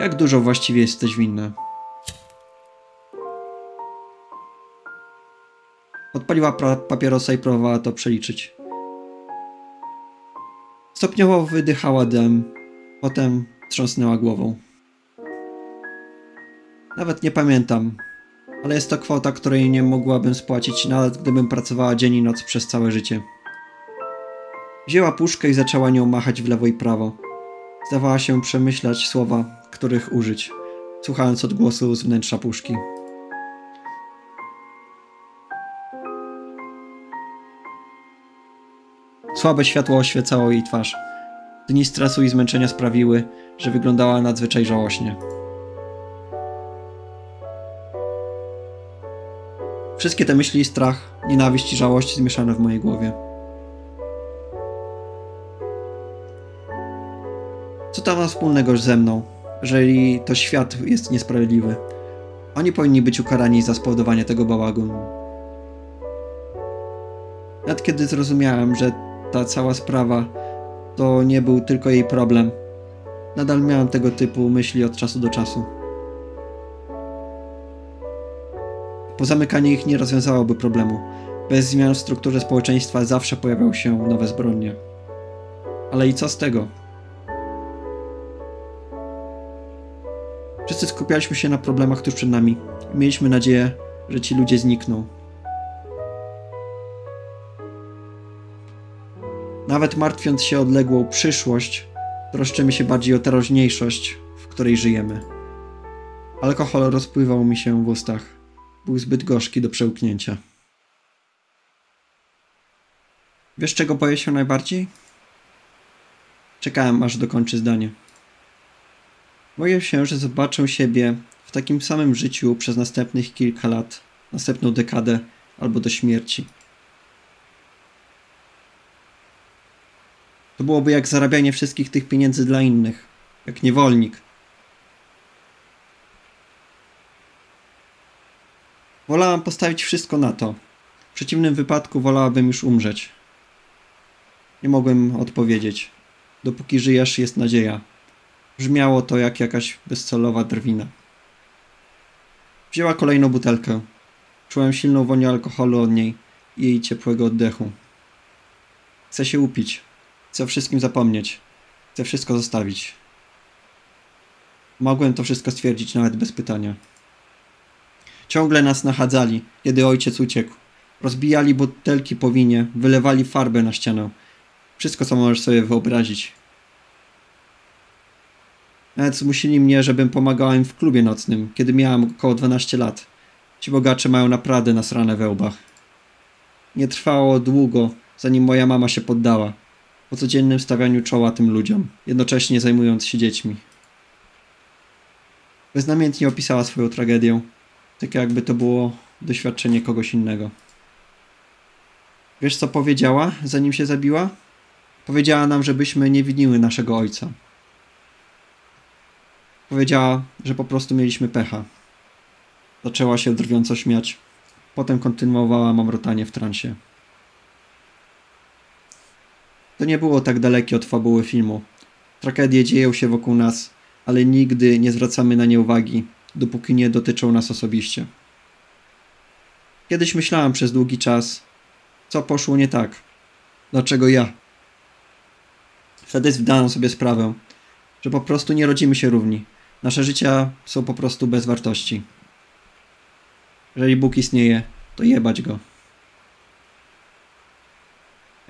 Jak dużo właściwie jesteś winna? Odpaliła papierosa i próbowała to przeliczyć. Stopniowo wydychała dym, potem trząsnęła głową. Nawet nie pamiętam, ale jest to kwota, której nie mogłabym spłacić, nawet gdybym pracowała dzień i noc przez całe życie. Wzięła puszkę i zaczęła nią machać w lewo i prawo. Zdawała się przemyślać słowa, których użyć, słuchając odgłosu z wnętrza puszki. Słabe światło oświecało jej twarz. Dni stresu i zmęczenia sprawiły, że wyglądała nadzwyczaj żałośnie. Wszystkie te myśli, strach, nienawiść i żałość zmieszane w mojej głowie. Co to ma wspólnego ze mną, jeżeli to świat jest niesprawiedliwy? Oni powinni być ukarani za spowodowanie tego bałaganu. Nawet kiedy zrozumiałem, że ta cała sprawa to nie był tylko jej problem, nadal miałem tego typu myśli od czasu do czasu. Pozamykanie ich nie rozwiązałoby problemu. Bez zmian w strukturze społeczeństwa zawsze pojawią się nowe zbrodnie. Ale i co z tego? Wszyscy skupialiśmy się na problemach tuż przed nami. Mieliśmy nadzieję, że ci ludzie znikną. Nawet martwiąc się o odległą przyszłość, troszczymy się bardziej o teraźniejszość, w której żyjemy. Alkohol rozpływał mi się w ustach. Był zbyt gorzki do przełknięcia. Wiesz, czego boję się najbardziej? Czekałem, aż dokończy zdanie. Boję się, że zobaczę siebie w takim samym życiu przez następnych kilka lat, następną dekadę albo do śmierci. To byłoby jak zarabianie wszystkich tych pieniędzy dla innych, jak niewolnik. Wolałam postawić wszystko na to. W przeciwnym wypadku wolałabym już umrzeć. Nie mogłem odpowiedzieć. Dopóki żyjesz, jest nadzieja. Brzmiało to jak jakaś bezcelowa drwina. Wzięła kolejną butelkę. Czułem silną wonię alkoholu od niej i jej ciepłego oddechu. Chcę się upić. Chcę o wszystkim zapomnieć. Chcę wszystko zostawić. Mogłem to wszystko stwierdzić nawet bez pytania. Ciągle nas nachadzali, kiedy ojciec uciekł. Rozbijali butelki po winie, wylewali farbę na ścianę. Wszystko, co możesz sobie wyobrazić. Nawet zmusili mnie, żebym pomagała im w klubie nocnym, kiedy miałam około 12 lat. Ci bogacze mają naprawdę nasrane we łbach. Nie trwało długo, zanim moja mama się poddała. Po codziennym stawianiu czoła tym ludziom, jednocześnie zajmując się dziećmi. Beznamiętnie opisała swoją tragedię, tak jakby to było doświadczenie kogoś innego. Wiesz co powiedziała, zanim się zabiła? Powiedziała nam, żebyśmy nie winiły naszego ojca. Powiedziała, że po prostu mieliśmy pecha. Zaczęła się drwiąco śmiać. Potem kontynuowała mamrotanie w transie. To nie było tak dalekie od fabuły filmu. Tragedie dzieją się wokół nas, ale nigdy nie zwracamy na nie uwagi, dopóki nie dotyczą nas osobiście. Kiedyś myślałam przez długi czas, co poszło nie tak. Dlaczego ja? Wtedy zdałam sobie sprawę, że po prostu nie rodzimy się równi. Nasze życia są po prostu bez wartości. Jeżeli Bóg istnieje, to jebać go.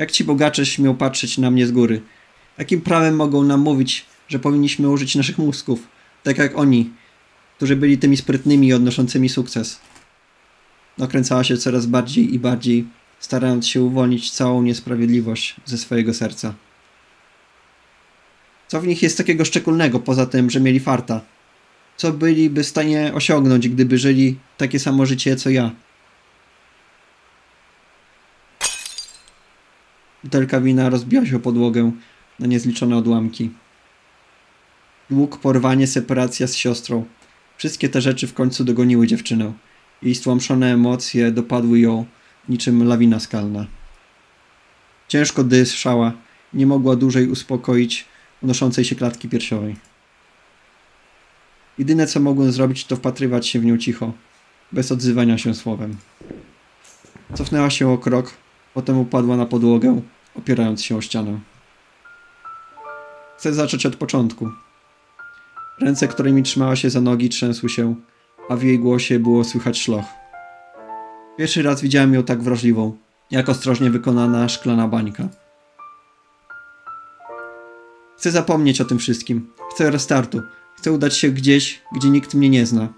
Jak ci bogacze śmią patrzeć na mnie z góry? Jakim prawem mogą nam mówić, że powinniśmy użyć naszych mózgów, tak jak oni, którzy byli tymi sprytnymi i odnoszącymi sukces? Nakręcała się coraz bardziej i bardziej, starając się uwolnić całą niesprawiedliwość ze swojego serca. Co w nich jest takiego szczególnego, poza tym, że mieli farta? Co byliby w stanie osiągnąć, gdyby żyli takie samo życie co ja? Butelka wina rozbiła się o podłogę na niezliczone odłamki. Dług, porwanie, separacja z siostrą. Wszystkie te rzeczy w końcu dogoniły dziewczynę. Jej stłamszone emocje dopadły ją niczym lawina skalna. Ciężko dyszała, nie mogła dłużej uspokoić unoszącej się klatki piersiowej. Jedyne co mogłem zrobić to wpatrywać się w nią cicho, bez odzywania się słowem. Cofnęła się o krok, potem upadła na podłogę, opierając się o ścianę. Chcę zacząć od początku. Ręce, którymi trzymała się za nogi, trzęsły się, a w jej głosie było słychać szloch. Pierwszy raz widziałem ją tak wrażliwą, jak ostrożnie wykonana szklana bańka. Chcę zapomnieć o tym wszystkim. Chcę restartu. Chcę udać się gdzieś, gdzie nikt mnie nie zna.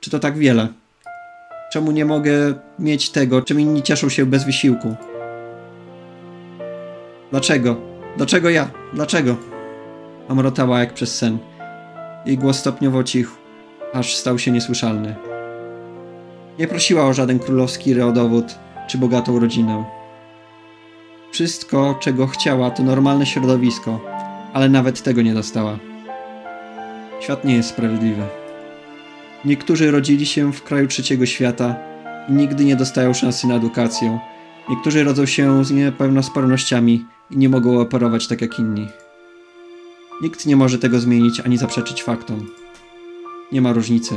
Czy to tak wiele? Czemu nie mogę mieć tego, czym inni cieszą się bez wysiłku? Dlaczego? Dlaczego ja? Dlaczego? Amrotała jak przez sen. Jej głos stopniowo cichł, aż stał się niesłyszalny. Nie prosiła o żaden królowski rodowód czy bogatą rodzinę. Wszystko, czego chciała, to normalne środowisko, ale nawet tego nie dostała. Świat nie jest sprawiedliwy. Niektórzy rodzili się w kraju trzeciego świata i nigdy nie dostają szansy na edukację. Niektórzy rodzą się z niepełnosprawnościami i nie mogą operować tak jak inni. Nikt nie może tego zmienić ani zaprzeczyć faktom. Nie ma różnicy.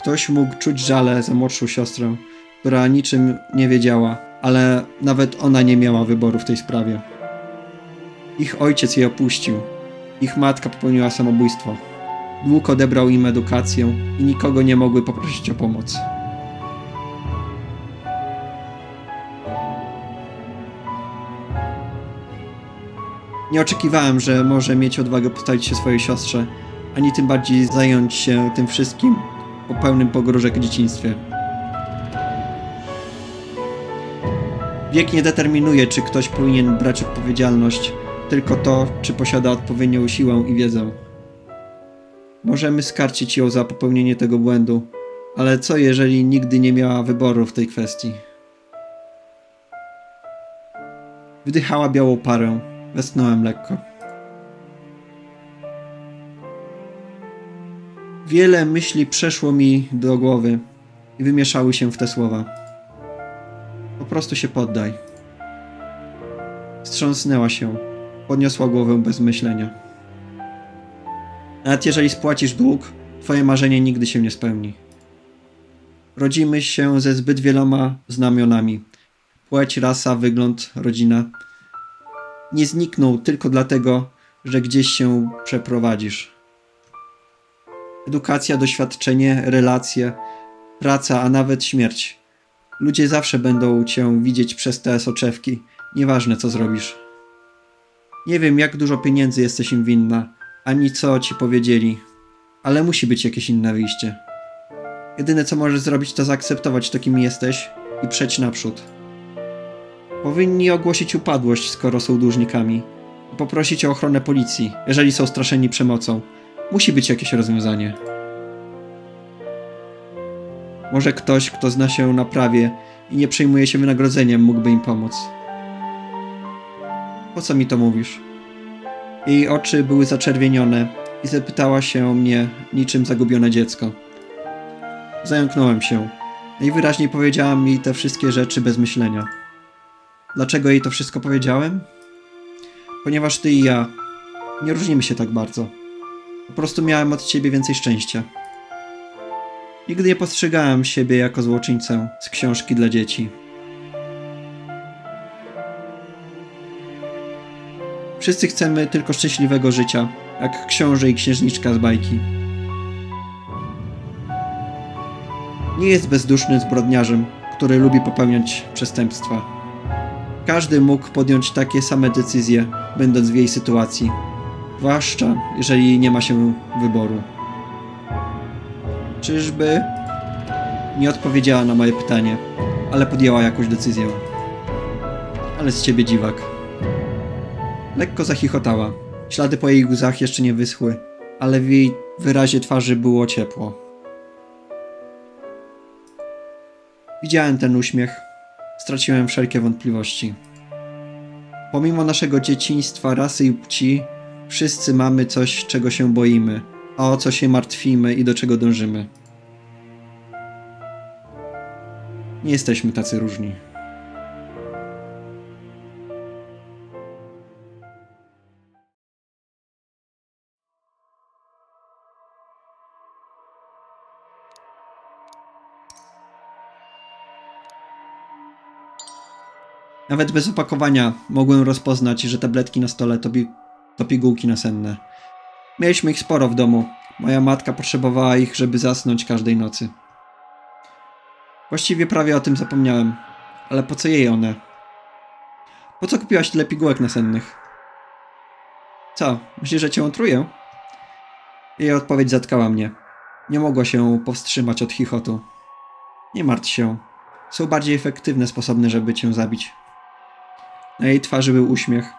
Ktoś mógł czuć żale za młodszą siostrę, która niczym nie wiedziała, ale nawet ona nie miała wyboru w tej sprawie. Ich ojciec jej opuścił. Ich matka popełniła samobójstwo. Dług odebrał im edukację i nikogo nie mogły poprosić o pomoc. Nie oczekiwałem, że może mieć odwagę postawić się swojej siostrze, ani tym bardziej zająć się tym wszystkim po pełnym pogróżek dzieciństwie. Wiek nie determinuje, czy ktoś powinien brać odpowiedzialność, tylko to, czy posiada odpowiednią siłę i wiedzę. Możemy skarcić ją za popełnienie tego błędu, ale co jeżeli nigdy nie miała wyboru w tej kwestii? Wdychała białą parę. Westnąłem lekko. Wiele myśli przeszło mi do głowy i wymieszały się w te słowa. Po prostu się poddaj. Strząsnęła się. Podniosła głowę bez myślenia. Nawet jeżeli spłacisz dług, twoje marzenie nigdy się nie spełni. Rodzimy się ze zbyt wieloma znamionami. Płeć, rasa, wygląd, rodzina. Nie znikną tylko dlatego, że gdzieś się przeprowadzisz. Edukacja, doświadczenie, relacje, praca, a nawet śmierć. Ludzie zawsze będą cię widzieć przez te soczewki, nieważne co zrobisz. Nie wiem, jak dużo pieniędzy jesteś im winna, ani co ci powiedzieli, ale musi być jakieś inne wyjście. Jedyne co możesz zrobić, to zaakceptować to, kim jesteś i przejść naprzód. Powinni ogłosić upadłość, skoro są dłużnikami, poprosić o ochronę policji, jeżeli są straszeni przemocą. Musi być jakieś rozwiązanie. Może ktoś, kto zna się na prawie i nie przejmuje się wynagrodzeniem, mógłby im pomóc. Po co mi to mówisz? Jej oczy były zaczerwienione i zapytała się mnie niczym zagubione dziecko. Zająknąłem się. Najwyraźniej powiedziała mi te wszystkie rzeczy bez myślenia. Dlaczego jej to wszystko powiedziałem? Ponieważ ty i ja nie różnimy się tak bardzo. Po prostu miałem od ciebie więcej szczęścia. Nigdy nie postrzegałem siebie jako złoczyńcę z książki dla dzieci. Wszyscy chcemy tylko szczęśliwego życia, jak książę i księżniczka z bajki. Nie jest bezdusznym zbrodniarzem, który lubi popełniać przestępstwa. Każdy mógł podjąć takie same decyzje, będąc w jej sytuacji, zwłaszcza jeżeli nie ma się wyboru. Czyżby nie odpowiedziała na moje pytanie, ale podjęła jakąś decyzję. Ale z ciebie dziwak. Lekko zachichotała. Ślady po jej łzach jeszcze nie wyschły, ale w jej wyrazie twarzy było ciepło. Widziałem ten uśmiech. Straciłem wszelkie wątpliwości. Pomimo naszego dzieciństwa, rasy i płci, wszyscy mamy coś, czego się boimy, a o co się martwimy i do czego dążymy. Nie jesteśmy tacy różni. Nawet bez opakowania mogłem rozpoznać, że tabletki na stole to, pi- to pigułki nasenne. Mieliśmy ich sporo w domu. Moja matka potrzebowała ich, żeby zasnąć każdej nocy. Właściwie prawie o tym zapomniałem. Ale po co jej one? Po co kupiłaś tyle pigułek nasennych? Co, myślisz, że cię otruję? Jej odpowiedź zatkała mnie. Nie mogła się powstrzymać od chichotu. Nie martw się. Są bardziej efektywne sposoby, żeby cię zabić. Na jej twarzy był uśmiech,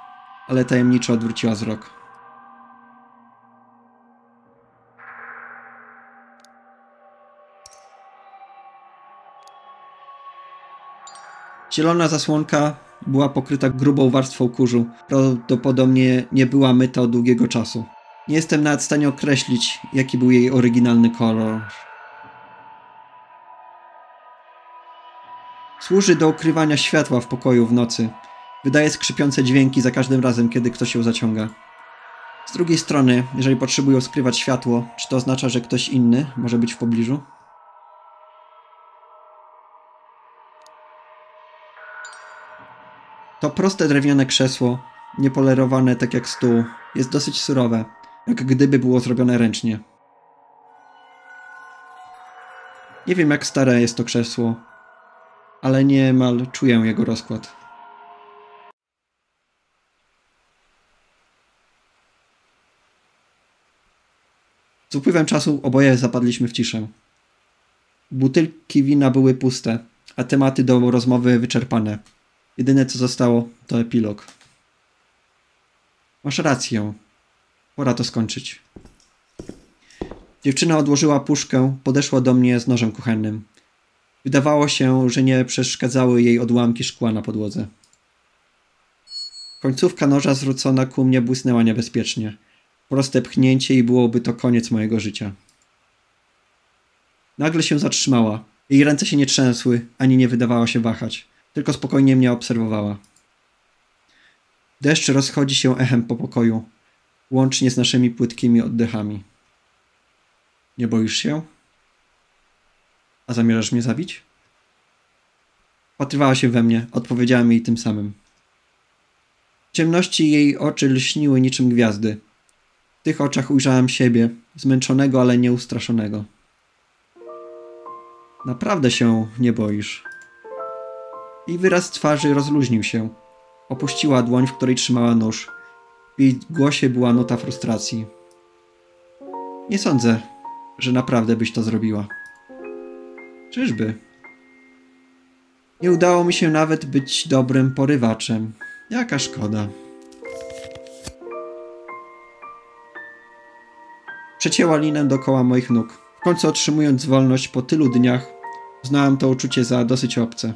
ale tajemniczo odwróciła wzrok. Zielona zasłonka była pokryta grubą warstwą kurzu. Prawdopodobnie nie była myta od długiego czasu. Nie jestem nawet w stanie określić, jaki był jej oryginalny kolor. Służy do ukrywania światła w pokoju w nocy. Wydaje skrzypiące dźwięki za każdym razem, kiedy ktoś ją zaciąga. Z drugiej strony, jeżeli potrzebują skrywać światło, czy to oznacza, że ktoś inny może być w pobliżu? To proste drewniane krzesło, niepolerowane tak jak stół, jest dosyć surowe, jak gdyby było zrobione ręcznie. Nie wiem jak stare jest to krzesło, ale niemal czuję jego rozkład. Z upływem czasu oboje zapadliśmy w ciszę. Butelki wina były puste, a tematy do rozmowy wyczerpane. Jedyne co zostało to epilog. Masz rację. Pora to skończyć. Dziewczyna odłożyła puszkę, podeszła do mnie z nożem kuchennym. Wydawało się, że nie przeszkadzały jej odłamki szkła na podłodze. Końcówka noża zwrócona ku mnie błysnęła niebezpiecznie. Proste pchnięcie i byłoby to koniec mojego życia. Nagle się zatrzymała. Jej ręce się nie trzęsły, ani nie wydawała się wahać, tylko spokojnie mnie obserwowała. Deszcz rozchodzi się echem po pokoju, łącznie z naszymi płytkimi oddechami. Nie boisz się? A zamierzasz mnie zabić? Patrywała się we mnie, odpowiedziałem jej tym samym. W ciemności jej oczy lśniły niczym gwiazdy. Tych oczach ujrzałem siebie, zmęczonego, ale nieustraszonego. Naprawdę się nie boisz. Jej wyraz twarzy rozluźnił się. Opuściła dłoń, w której trzymała nóż. W jej głosie była nuta frustracji. Nie sądzę, że naprawdę byś to zrobiła. Czyżby? Nie udało mi się nawet być dobrym porywaczem. Jaka szkoda. Przecięła linę dookoła moich nóg. W końcu otrzymując wolność po tylu dniach, uznałem to uczucie za dosyć obce.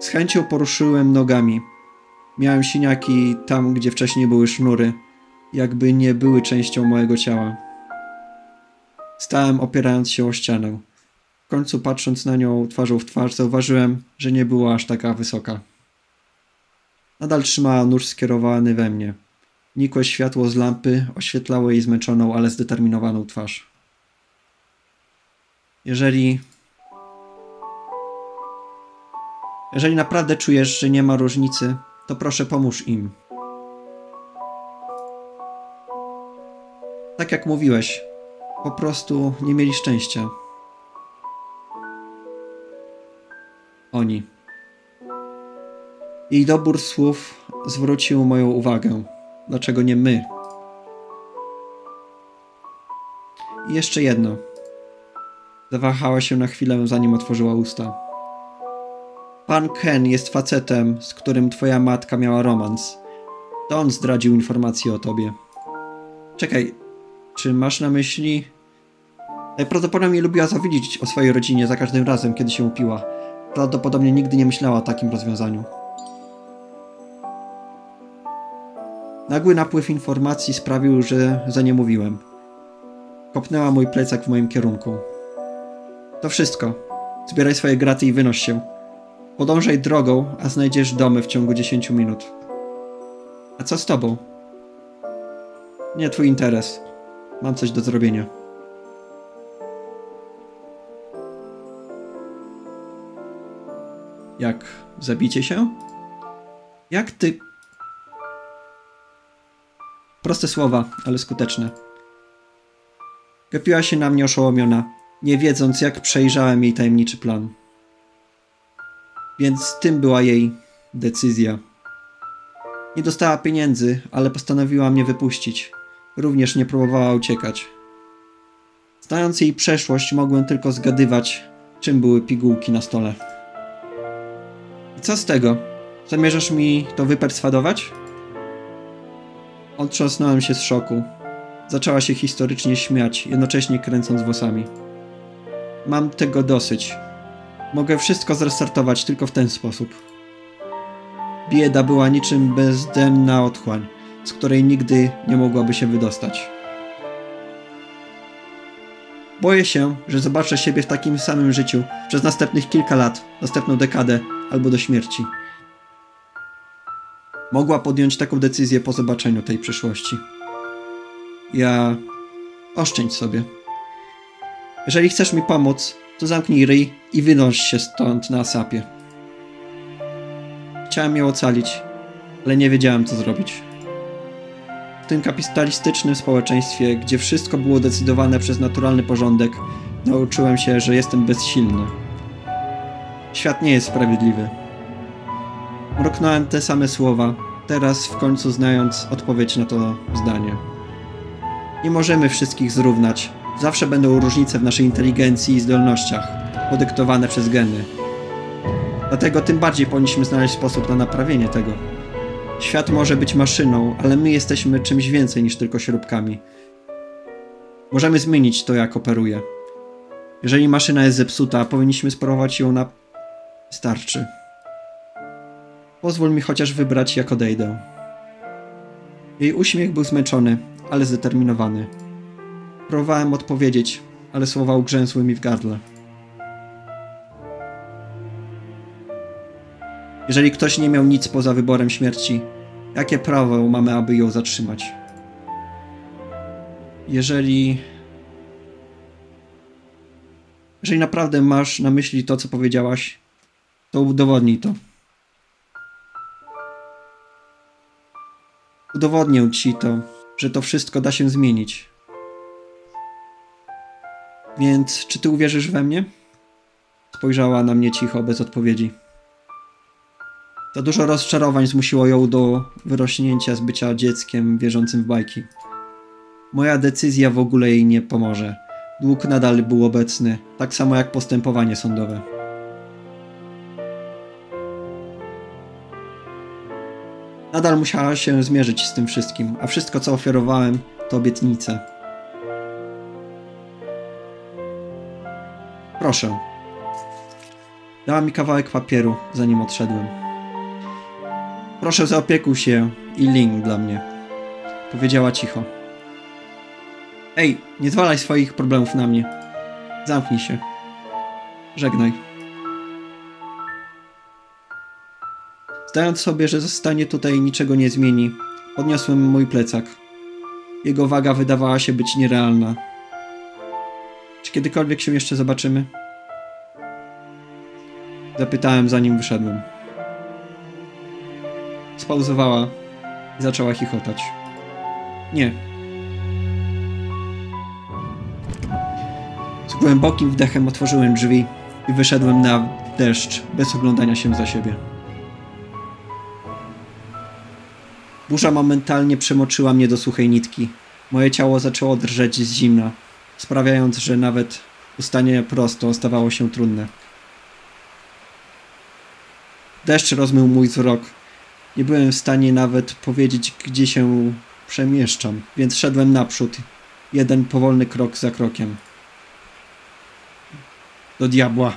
Z chęcią poruszyłem nogami. Miałem siniaki tam, gdzie wcześniej były sznury, jakby nie były częścią mojego ciała. Stałem opierając się o ścianę. W końcu patrząc na nią twarzą w twarz, zauważyłem, że nie była aż taka wysoka. Nadal trzymała nóż skierowany we mnie. Nikłe światło z lampy oświetlało jej zmęczoną, ale zdeterminowaną twarz. Jeżeli. Jeżeli naprawdę czujesz, że nie ma różnicy, to proszę pomóż im. Tak jak mówiłeś, po prostu nie mieli szczęścia. Oni. Jej dobór słów zwrócił moją uwagę. Dlaczego nie my? I jeszcze jedno. Zawahała się na chwilę, zanim otworzyła usta. Pan Ken jest facetem, z którym twoja matka miała romans. To on zdradził informacje o tobie. Czekaj, czy masz na myśli... Najprawdopodobniej lubiła zawiedzić o swojej rodzinie za każdym razem, kiedy się upiła. Prawdopodobnie nigdy nie myślała o takim rozwiązaniu. Nagły napływ informacji sprawił, że za nie mówiłem. Kopnęła mój plecak w moim kierunku. To wszystko. Zbieraj swoje graty i wynoś się. Podążaj drogą, a znajdziesz domy w ciągu 10 minut. A co z tobą? Nie twój interes. Mam coś do zrobienia. Jak zabicie się? Jak ty. Proste słowa, ale skuteczne. Gapiła się na mnie oszołomiona, nie wiedząc, jak przejrzałem jej tajemniczy plan. Więc tym była jej decyzja. Nie dostała pieniędzy, ale postanowiła mnie wypuścić. Również nie próbowała uciekać. Znając jej przeszłość, mogłem tylko zgadywać, czym były pigułki na stole. I co z tego? Zamierzasz mi to wyperswadować? Otrząsnąłem się z szoku. Zaczęła się historycznie śmiać, jednocześnie kręcąc włosami. Mam tego dosyć. Mogę wszystko zrestartować tylko w ten sposób. Bieda była niczym bezdemna otchłań, z której nigdy nie mogłaby się wydostać. Boję się, że zobaczę siebie w takim samym życiu przez następnych kilka lat, następną dekadę albo do śmierci. Mogła podjąć taką decyzję po zobaczeniu tej przyszłości. Ja. oszczędź sobie. Jeżeli chcesz mi pomóc, to zamknij ryj i wynoś się stąd na sapie. Chciałem ją ocalić, ale nie wiedziałem, co zrobić. W tym kapitalistycznym społeczeństwie, gdzie wszystko było decydowane przez naturalny porządek, nauczyłem się, że jestem bezsilny. Świat nie jest sprawiedliwy. Mruknąłem te same słowa, teraz w końcu znając odpowiedź na to zdanie. Nie możemy wszystkich zrównać. Zawsze będą różnice w naszej inteligencji i zdolnościach, podyktowane przez geny. Dlatego tym bardziej powinniśmy znaleźć sposób na naprawienie tego. Świat może być maszyną, ale my jesteśmy czymś więcej niż tylko śrubkami. Możemy zmienić to, jak operuje. Jeżeli maszyna jest zepsuta, powinniśmy spróbować ją na... Starczy. Pozwól mi chociaż wybrać, jak odejdę. Jej uśmiech był zmęczony, ale zdeterminowany. Próbowałem odpowiedzieć, ale słowa ugrzęzły mi w gardle. Jeżeli ktoś nie miał nic poza wyborem śmierci, jakie prawo mamy, aby ją zatrzymać? Jeżeli. Jeżeli naprawdę masz na myśli to, co powiedziałaś, to udowodnij to. Udowodnię ci to, że to wszystko da się zmienić. Więc czy ty uwierzysz we mnie? Spojrzała na mnie cicho, bez odpowiedzi. Za dużo rozczarowań zmusiło ją do wyrośnięcia z bycia dzieckiem wierzącym w bajki. Moja decyzja w ogóle jej nie pomoże. Dług nadal był obecny, tak samo jak postępowanie sądowe. Nadal musiała się zmierzyć z tym wszystkim, a wszystko co ofiarowałem to obietnice. Proszę. Dała mi kawałek papieru, zanim odszedłem. Proszę zaopiekuj się i link dla mnie. Powiedziała cicho. Ej, nie zwalaj swoich problemów na mnie. Zamknij się. Żegnaj. Zdając sobie, że zostanie tutaj niczego nie zmieni, Podniosłem mój plecak. Jego waga wydawała się być nierealna. Czy kiedykolwiek się jeszcze zobaczymy? Zapytałem, zanim wyszedłem. Spauzowała i zaczęła chichotać. Nie. Z głębokim wdechem otworzyłem drzwi i wyszedłem na deszcz, bez oglądania się za siebie. Burza momentalnie przemoczyła mnie do suchej nitki. Moje ciało zaczęło drżeć z zimna, sprawiając, że nawet ustanie prosto stawało się trudne. Deszcz rozmył mój wzrok. Nie byłem w stanie nawet powiedzieć, gdzie się przemieszczam, więc szedłem naprzód, jeden powolny krok za krokiem. Do diabła.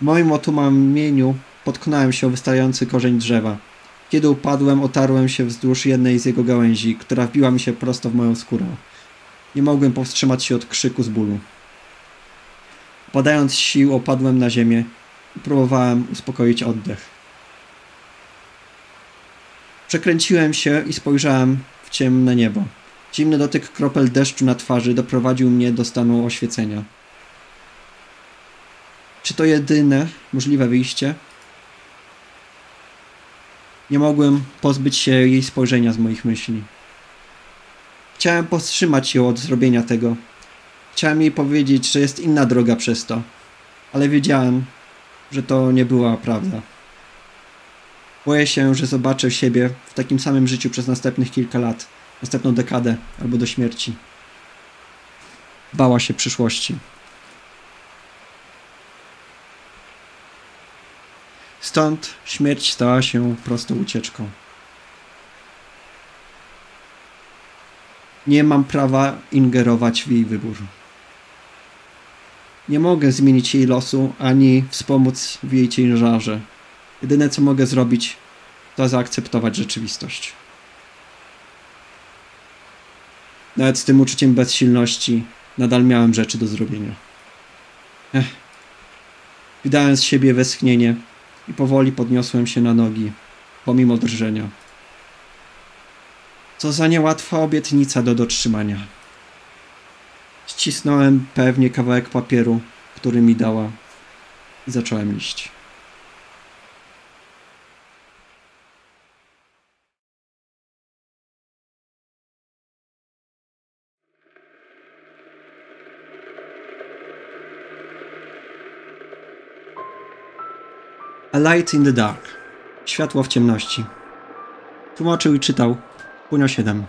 W moim otumanieniu potknąłem się o wystający korzeń drzewa. Kiedy upadłem, otarłem się wzdłuż jednej z jego gałęzi, która wbiła mi się prosto w moją skórę. Nie mogłem powstrzymać się od krzyku z bólu. Padając sił, opadłem na ziemię i próbowałem uspokoić oddech. Przekręciłem się i spojrzałem w ciemne niebo. Zimny dotyk kropel deszczu na twarzy doprowadził mnie do stanu oświecenia. Czy to jedyne możliwe wyjście? Nie mogłem pozbyć się jej spojrzenia z moich myśli. Chciałem powstrzymać ją od zrobienia tego. Chciałem jej powiedzieć, że jest inna droga przez to, ale wiedziałem, że to nie była prawda. Boję się, że zobaczę siebie w takim samym życiu przez następnych kilka lat, następną dekadę albo do śmierci. Bała się przyszłości. Stąd śmierć stała się prostą ucieczką. Nie mam prawa ingerować w jej wybór. Nie mogę zmienić jej losu ani wspomóc w jej ciężarze. Jedyne co mogę zrobić, to zaakceptować rzeczywistość. Nawet z tym uczuciem bezsilności nadal miałem rzeczy do zrobienia. Ech. Wydałem z siebie westchnienie i powoli podniosłem się na nogi, pomimo drżenia. Co za niełatwa obietnica do dotrzymania. Ścisnąłem pewnie kawałek papieru, który mi dała i zacząłem iść. Light in the Dark. Światło w ciemności. Tłumaczył i czytał Punio 7.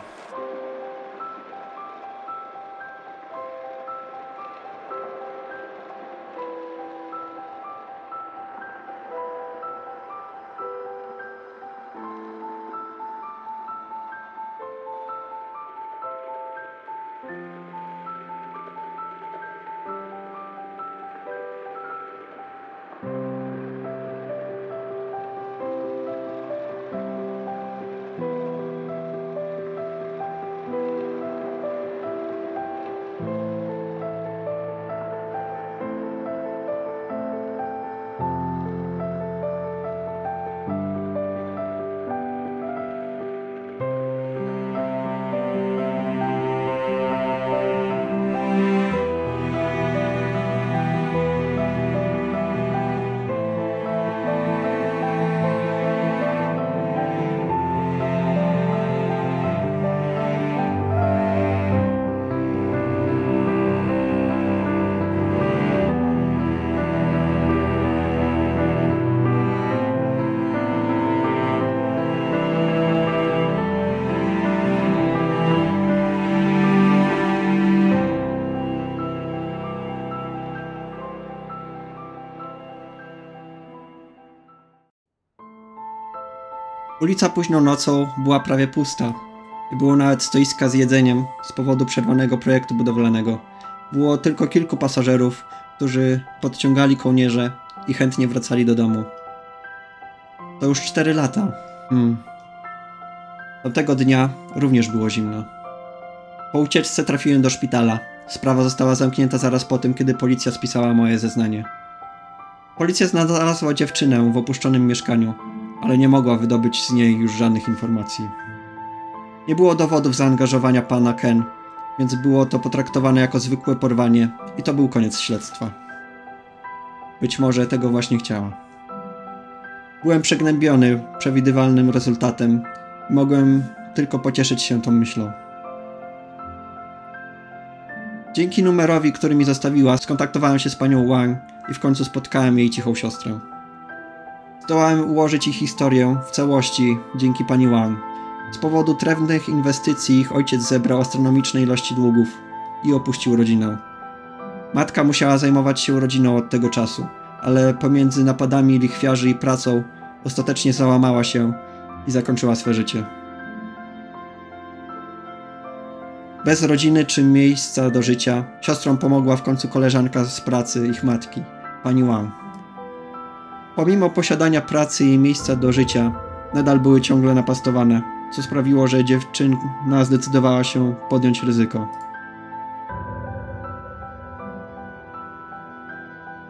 Ulica późną nocą była prawie pusta. Nie było nawet stoiska z jedzeniem z powodu przerwanego projektu budowlanego. Było tylko kilku pasażerów, którzy podciągali kołnierze i chętnie wracali do domu. To już cztery lata. Hmm. Tego dnia również było zimno. Po ucieczce trafiłem do szpitala. Sprawa została zamknięta zaraz po tym, kiedy policja spisała moje zeznanie. Policja znalazła dziewczynę w opuszczonym mieszkaniu. Ale nie mogła wydobyć z niej już żadnych informacji. Nie było dowodów zaangażowania pana Ken, więc było to potraktowane jako zwykłe porwanie i to był koniec śledztwa. Być może tego właśnie chciała. Byłem przegnębiony przewidywalnym rezultatem i mogłem tylko pocieszyć się tą myślą. Dzięki numerowi, który mi zostawiła, skontaktowałem się z panią Wang i w końcu spotkałem jej cichą siostrę. Zdołałem ułożyć ich historię w całości dzięki pani Wang. Z powodu trefnych inwestycji ich ojciec zebrał astronomiczne ilości długów i opuścił rodzinę. Matka musiała zajmować się rodziną od tego czasu, ale pomiędzy napadami lichwiarzy i pracą ostatecznie załamała się i zakończyła swe życie. Bez rodziny czy miejsca do życia, siostrom pomogła w końcu koleżanka z pracy ich matki, pani Wang. Pomimo posiadania pracy i miejsca do życia, nadal były ciągle napastowane, co sprawiło, że dziewczyna zdecydowała się podjąć ryzyko.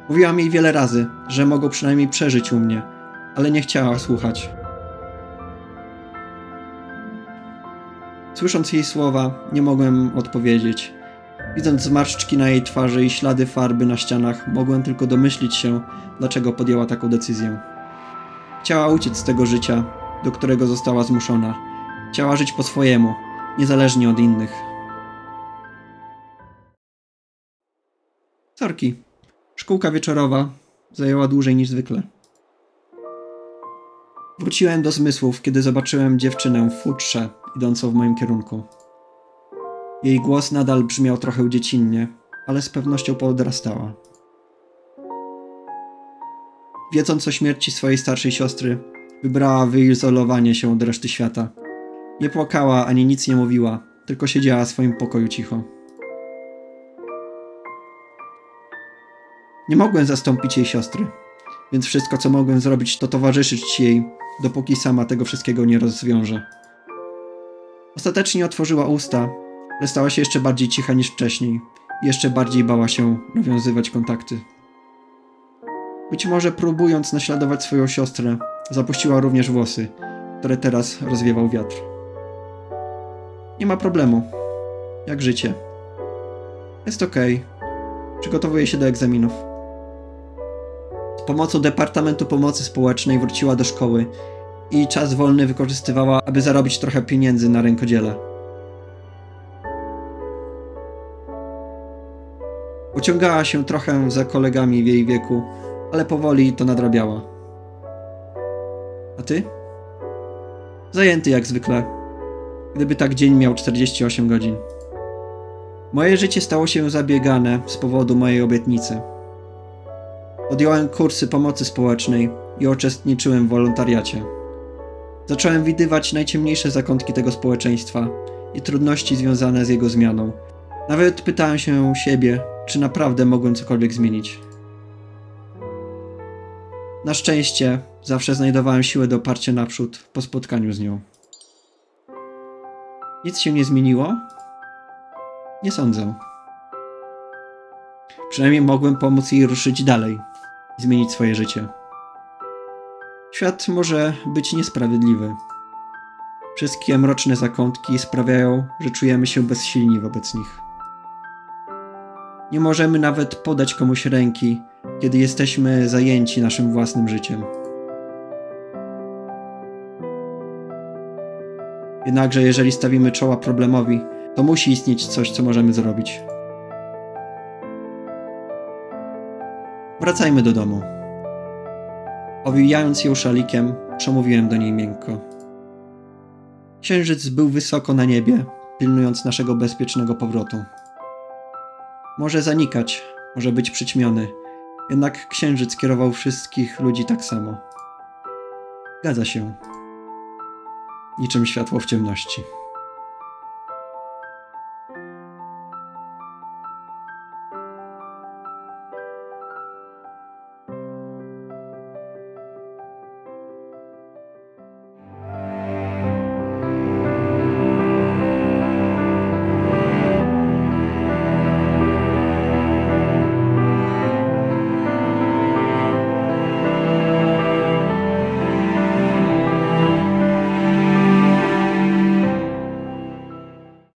Mówiłam jej wiele razy, że mogą przynajmniej przeżyć u mnie, ale nie chciała słuchać. Słysząc jej słowa, nie mogłem odpowiedzieć. Widząc zmarszczki na jej twarzy i ślady farby na ścianach, mogłem tylko domyślić się, dlaczego podjęła taką decyzję. Chciała uciec z tego życia, do którego została zmuszona. Chciała żyć po swojemu, niezależnie od innych. Sorki. Szkółka wieczorowa zajęła dłużej niż zwykle. Wróciłem do zmysłów, kiedy zobaczyłem dziewczynę w futrze, idącą w moim kierunku. Jej głos nadal brzmiał trochę dziecinnie, ale z pewnością poodrastała. Wiedząc o śmierci swojej starszej siostry, wybrała wyizolowanie się od reszty świata. Nie płakała ani nic nie mówiła, tylko siedziała w swoim pokoju cicho. Nie mogłem zastąpić jej siostry, więc wszystko co mogłem zrobić to towarzyszyć jej, dopóki sama tego wszystkiego nie rozwiąże. Ostatecznie otworzyła usta, stała się jeszcze bardziej cicha niż wcześniej jeszcze bardziej bała się nawiązywać kontakty. Być może próbując naśladować swoją siostrę, zapuściła również włosy, które teraz rozwiewał wiatr. Nie ma problemu. Jak życie. Jest okej. Okay. Przygotowuję się do egzaminów. Z pomocą Departamentu Pomocy Społecznej wróciła do szkoły i czas wolny wykorzystywała, aby zarobić trochę pieniędzy na rękodziele. Pociągała się trochę za kolegami w jej wieku, ale powoli to nadrabiała. A ty? Zajęty jak zwykle. Gdyby tak dzień miał 48 godzin. Moje życie stało się zabiegane z powodu mojej obietnicy. Podjąłem kursy pomocy społecznej i uczestniczyłem w wolontariacie. Zacząłem widywać najciemniejsze zakątki tego społeczeństwa i trudności związane z jego zmianą. Nawet pytałem się siebie, czy naprawdę mogłem cokolwiek zmienić. Na szczęście zawsze znajdowałem siłę do oparcia naprzód po spotkaniu z nią. Nic się nie zmieniło? Nie sądzę. Przynajmniej mogłem pomóc jej ruszyć dalej i zmienić swoje życie. Świat może być niesprawiedliwy. Wszystkie mroczne zakątki sprawiają, że czujemy się bezsilni wobec nich. Nie możemy nawet podać komuś ręki, kiedy jesteśmy zajęci naszym własnym życiem. Jednakże, jeżeli stawimy czoła problemowi, to musi istnieć coś, co możemy zrobić. Wracajmy do domu. Owijając ją szalikiem, przemówiłem do niej miękko. Księżyc był wysoko na niebie, pilnując naszego bezpiecznego powrotu. Może zanikać, może być przyćmiony, jednak księżyc kierował wszystkich ludzi tak samo. Zgadza się. Niczym światło w ciemności.